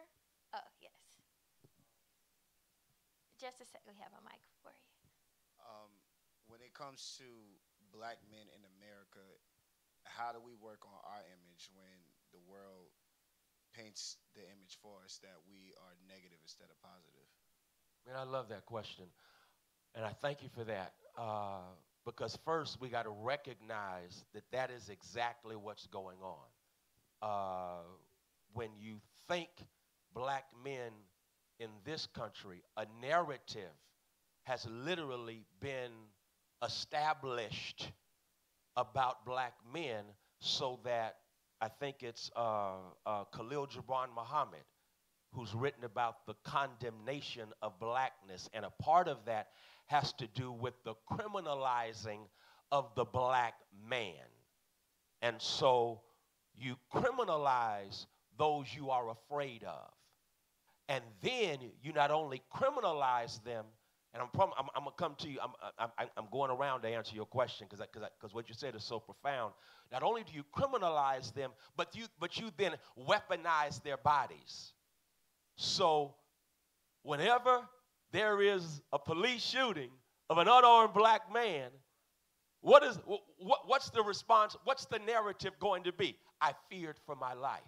just a sec. We have a mic for you. um, when it comes to black men in America, how do we work on our image when the world paints the image for us that we are negative instead of positive? Man, I love that question. And I thank you for that. Uh, because first, we got to recognize that that is exactly what's going on. Uh, when you think black men in this country, a narrative has literally been established about black men so that I think it's uh, uh, Khalil Gibran Muhammad who's written about the condemnation of blackness. And a part of that has to do with the criminalizing of the black man. And so you criminalize those you are afraid of. And then you not only criminalize them, and I'm, prom- I'm, I'm going to come to you, I'm, I'm, I'm going around to answer your question because what you said is so profound. Not only do you criminalize them, but you, but you then weaponize their bodies. So whenever there is a police shooting of an unarmed black man, what is what, what's the response? What's the narrative going to be? I feared for my life.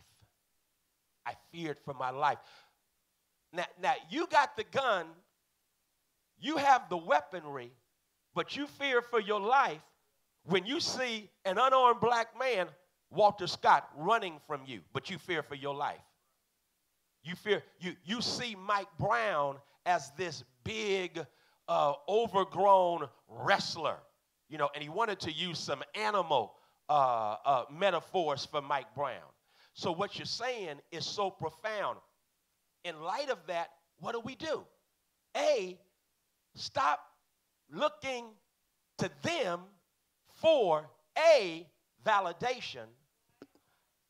I feared for my life. Now, now you got the gun, you have the weaponry, but you fear for your life when you see an unarmed black man, Walter Scott, running from you, but you fear for your life. You fear you you see Mike Brown as this big, uh, overgrown wrestler, you know, and he wanted to use some animal uh, uh, metaphors for Mike Brown. So what you're saying is so profound. In light of that, what do we do? A, stop looking to them for A, validation,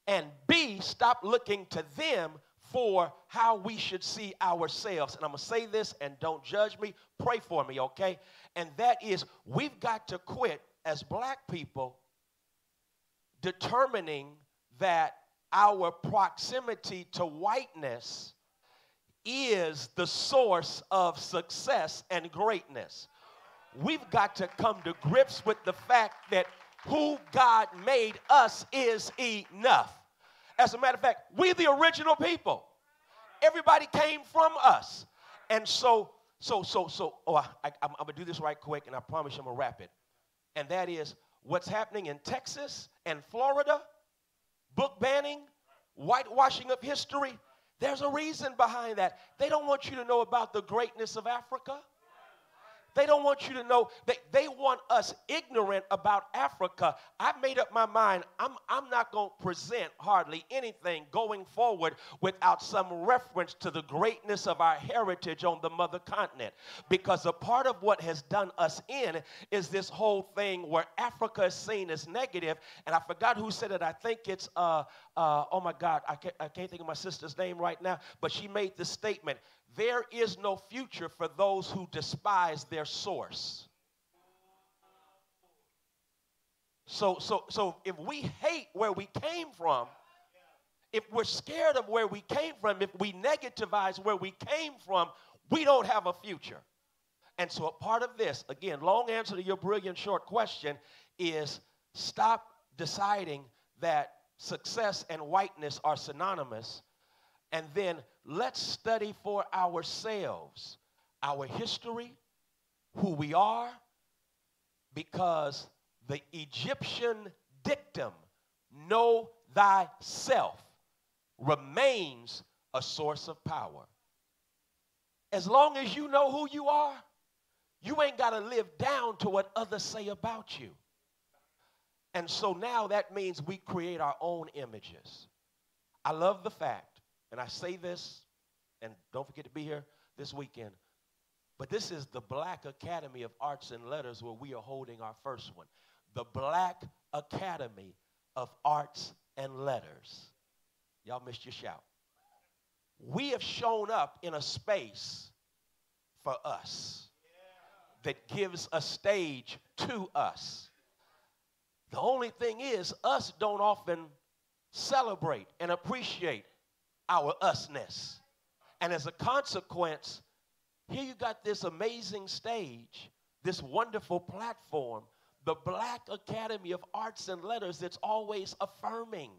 and B, stop looking to them for how we should see ourselves. And I'm going to say this and don't judge me. Pray for me, okay? And that is we've got to quit as black people determining that our proximity to whiteness is the source of success and greatness. We've got to come to grips with the fact that who God made us is enough. As a matter of fact, we the original people. Everybody came from us. And so, so, so, so, oh, I, I, I'm, I'm to do this right quick, and I promise you I'm to wrap it. And that is what's happening in Texas and Florida, book banning, whitewashing of history. There's a reason behind that. They don't want you to know about the greatness of Africa. They don't want you to know that they want us ignorant about Africa. I've made up my mind. I'm, I'm not going to present hardly anything going forward without some reference to the greatness of our heritage on the mother continent. Because a part of what has done us in is this whole thing where Africa is seen as negative. And I forgot who said it. I think it's, uh, uh, oh my God, I can't, I can't think of my sister's name right now, but she made this statement there is no future for those who despise their source. So, so, so if we hate where we came from, if we're scared of where we came from, if we negativize where we came from, we don't have a future. And so, a part of this, again, long answer to your brilliant short question is stop deciding that success and whiteness are synonymous and then let's study for ourselves our history, who we are, because the Egyptian dictum, know thyself, remains a source of power. As long as you know who you are, you ain't got to live down to what others say about you. And so now that means we create our own images. I love the fact and I say this, and don't forget to be here this weekend. But this is the Black Academy of Arts and Letters where we are holding our first one. The Black Academy of Arts and Letters. Y'all missed your shout. We have shown up in a space for us that gives a stage to us. The only thing is, us don't often celebrate and appreciate our usness. And as a consequence, here you got this amazing stage, this wonderful platform, the Black Academy of Arts and Letters that's always affirming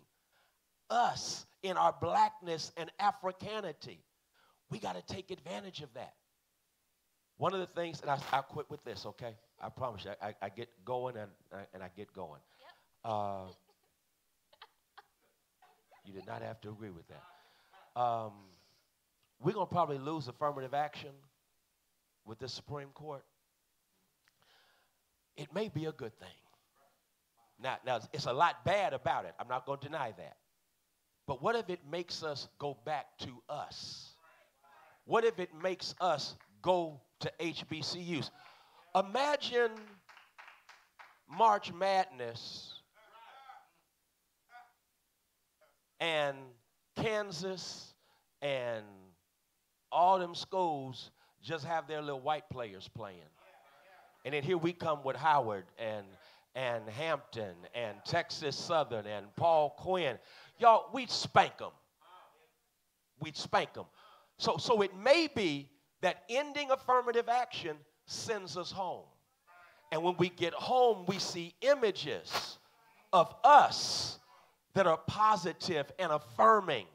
us in our blackness and Africanity. We got to take advantage of that. One of the things, and I, I'll quit with this, okay? I promise you, I, I get going and, and I get going. Yep. Uh, you did not have to agree with that. Um, we're going to probably lose affirmative action with the Supreme Court. It may be a good thing. Now, now it's a lot bad about it. I'm not going to deny that. But what if it makes us go back to us? What if it makes us go to HBCUs? Imagine March Madness and Kansas and all them schools just have their little white players playing. And then here we come with Howard and and Hampton and Texas Southern and Paul Quinn. Y'all, we'd spank them. We'd spank them. So, so it may be that ending affirmative action sends us home. And when we get home, we see images of us that are positive and affirming.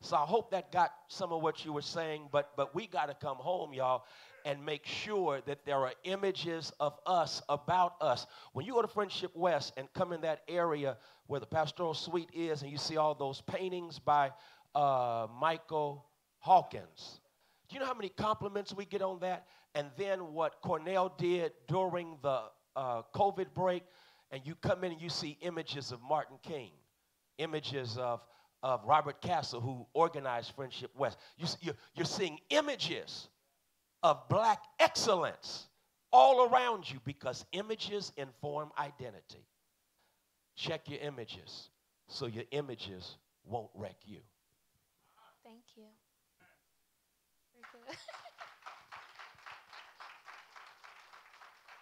So I hope that got some of what you were saying, but but we got to come home, y'all, and make sure that there are images of us about us. When you go to Friendship West and come in that area where the pastoral suite is, and you see all those paintings by uh, Michael Hawkins, do you know how many compliments we get on that? And then what Cornell did during the uh, COVID break, and you come in and you see images of Martin King, images of of Robert Castle, who organized Friendship West. You, you're, you're seeing images of black excellence all around you because images inform identity. Check your images so your images won't wreck you. Thank you. *laughs* We're good.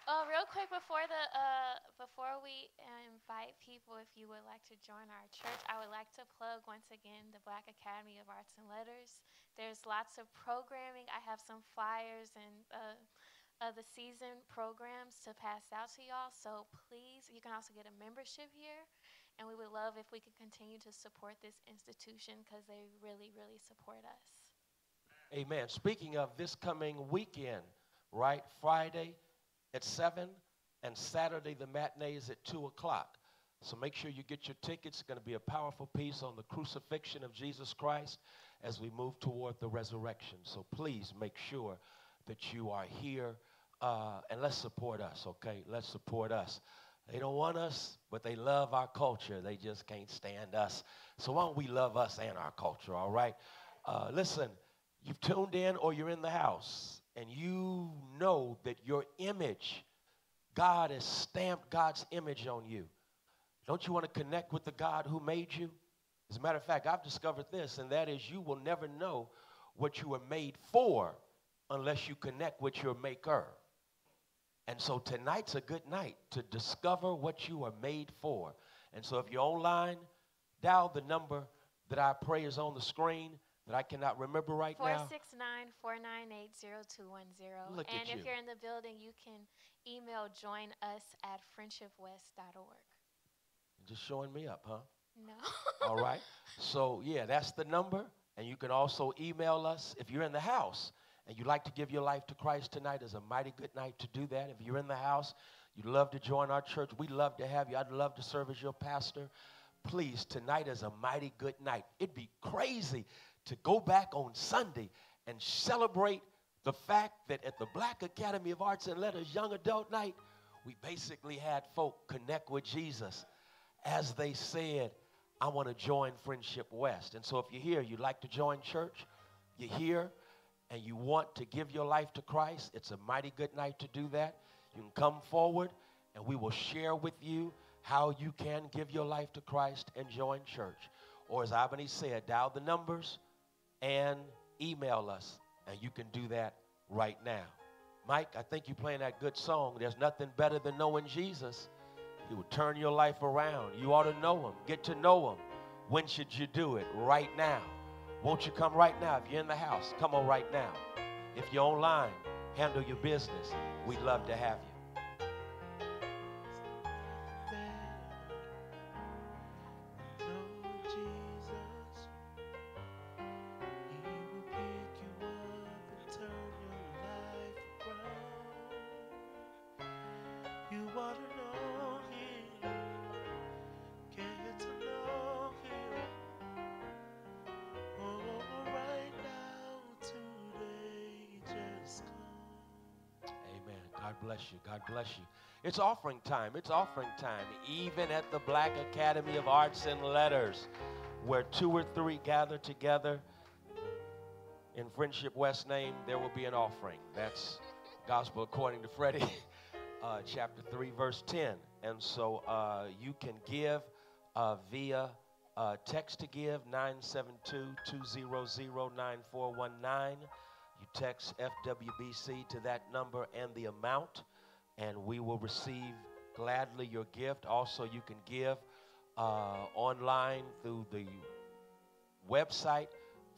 Uh, real quick before the uh, before we invite people, if you would like to join our church, I would like to plug once again the Black Academy of Arts and Letters. There's lots of programming. I have some flyers and uh, uh, the season programs to pass out to y'all. So please, you can also get a membership here, and we would love if we could continue to support this institution because they really, really support us. Amen. Speaking of this coming weekend, right? Friday at 7 and Saturday the matinee is at 2 o'clock. So make sure you get your tickets. It's going to be a powerful piece on the crucifixion of Jesus Christ as we move toward the resurrection. So please make sure that you are here uh, and let's support us, okay? Let's support us. They don't want us, but they love our culture. They just can't stand us. So why don't we love us and our culture, all right? Uh, listen, you've tuned in or you're in the house and you know that your image, God has stamped God's image on you. Don't you want to connect with the God who made you? As a matter of fact, I've discovered this, and that is you will never know what you were made for unless you connect with your maker. And so tonight's a good night to discover what you are made for. And so if you're online, dial the number that I pray is on the screen that I cannot remember right now. 469 498 0210. Look And if you. you're in the building, you can email join us at friendshipwest.org. Just showing me up, huh? No. *laughs* All right. So, yeah, that's the number. And you can also email us if you're in the house and you'd like to give your life to Christ tonight. is a mighty good night to do that. If you're in the house, you'd love to join our church. We'd love to have you. I'd love to serve as your pastor. Please, tonight is a mighty good night. It'd be crazy to go back on Sunday and celebrate the fact that at the Black Academy of Arts and Letters Young Adult Night, we basically had folk connect with Jesus as they said, I want to join Friendship West. And so if you're here, you'd like to join church, you're here, and you want to give your life to Christ, it's a mighty good night to do that. You can come forward, and we will share with you how you can give your life to Christ and join church. Or as Albany said, dial the numbers and email us, and you can do that right now. Mike, I think you're playing that good song. There's nothing better than knowing Jesus. He will turn your life around. You ought to know him. Get to know him. When should you do it? Right now. Won't you come right now? If you're in the house, come on right now. If you're online, handle your business. We'd love to have you. Bless you. It's offering time. It's offering time. Even at the Black Academy of Arts and Letters, where two or three gather together in Friendship West name, there will be an offering. That's gospel according to Freddie, *laughs* uh, chapter 3, verse 10. And so uh, you can give uh, via uh, text to give 972 200 9419. You text FWBC to that number and the amount, and we will receive gladly your gift. Also, you can give uh, online through the website,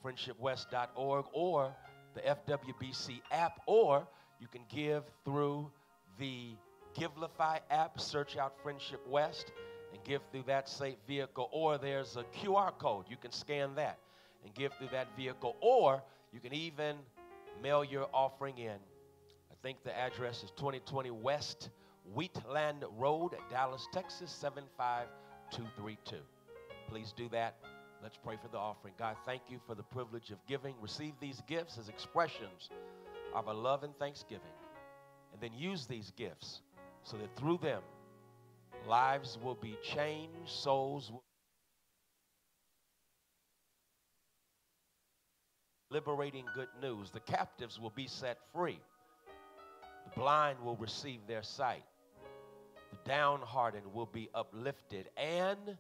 friendshipwest.org, or the FWBC app, or you can give through the Givelify app. Search out Friendship West and give through that safe vehicle, or there's a QR code. You can scan that and give through that vehicle, or you can even mail your offering in. Think the address is 2020 West Wheatland Road, Dallas, Texas 75232. Please do that. Let's pray for the offering. God, thank you for the privilege of giving. Receive these gifts as expressions of our love and thanksgiving. And then use these gifts so that through them, lives will be changed, souls will liberating good news. The captives will be set free. Blind will receive their sight. The downhearted will be uplifted. And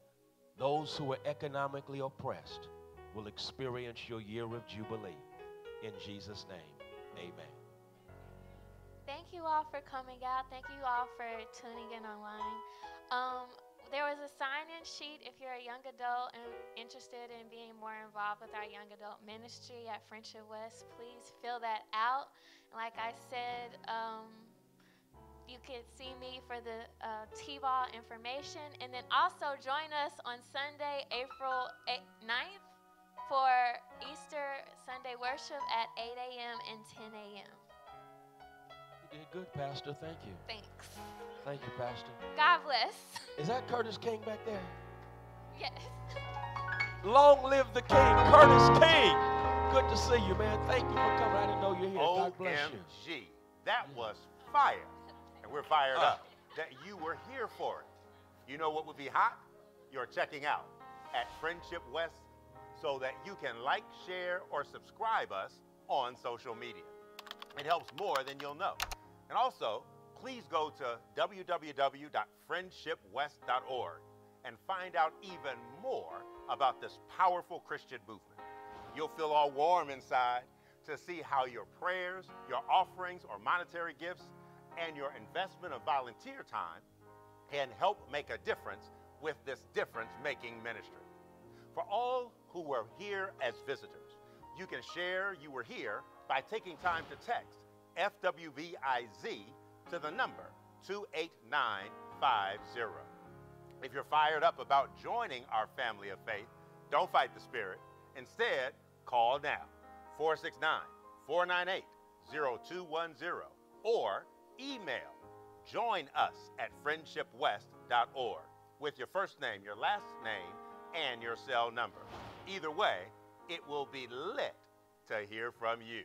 those who are economically oppressed will experience your year of jubilee. In Jesus' name, amen. Thank you all for coming out. Thank you all for tuning in online. Um, there was a sign-in sheet if you're a young adult and interested in being more involved with our young adult ministry at Friendship West. Please fill that out. Like I said, um, you can see me for the uh, T-ball information, and then also join us on Sunday, April 8th, 9th, for Easter Sunday worship at 8 a.m. and 10 a.m. You did good, Pastor. Thank you. Thanks. Thank you, Pastor. God bless. Is that Curtis King back there? Yes. Long live the King, Curtis King. Good to see you, man. Thank you for coming. I didn't know you're here. God bless you. OMG. That was fire. And we're fired Uh. up that you were here for it. You know what would be hot? You're checking out at Friendship West so that you can like, share, or subscribe us on social media. It helps more than you'll know. And also, please go to www.friendshipwest.org and find out even more about this powerful Christian movement. You'll feel all warm inside to see how your prayers, your offerings, or monetary gifts, and your investment of volunteer time can help make a difference with this difference making ministry. For all who were here as visitors, you can share you were here by taking time to text FWVIZ to the number 28950. If you're fired up about joining our family of faith, don't fight the spirit. Instead, call now 469 498 0210 or email join us at friendshipwest.org with your first name, your last name, and your cell number. Either way, it will be lit to hear from you.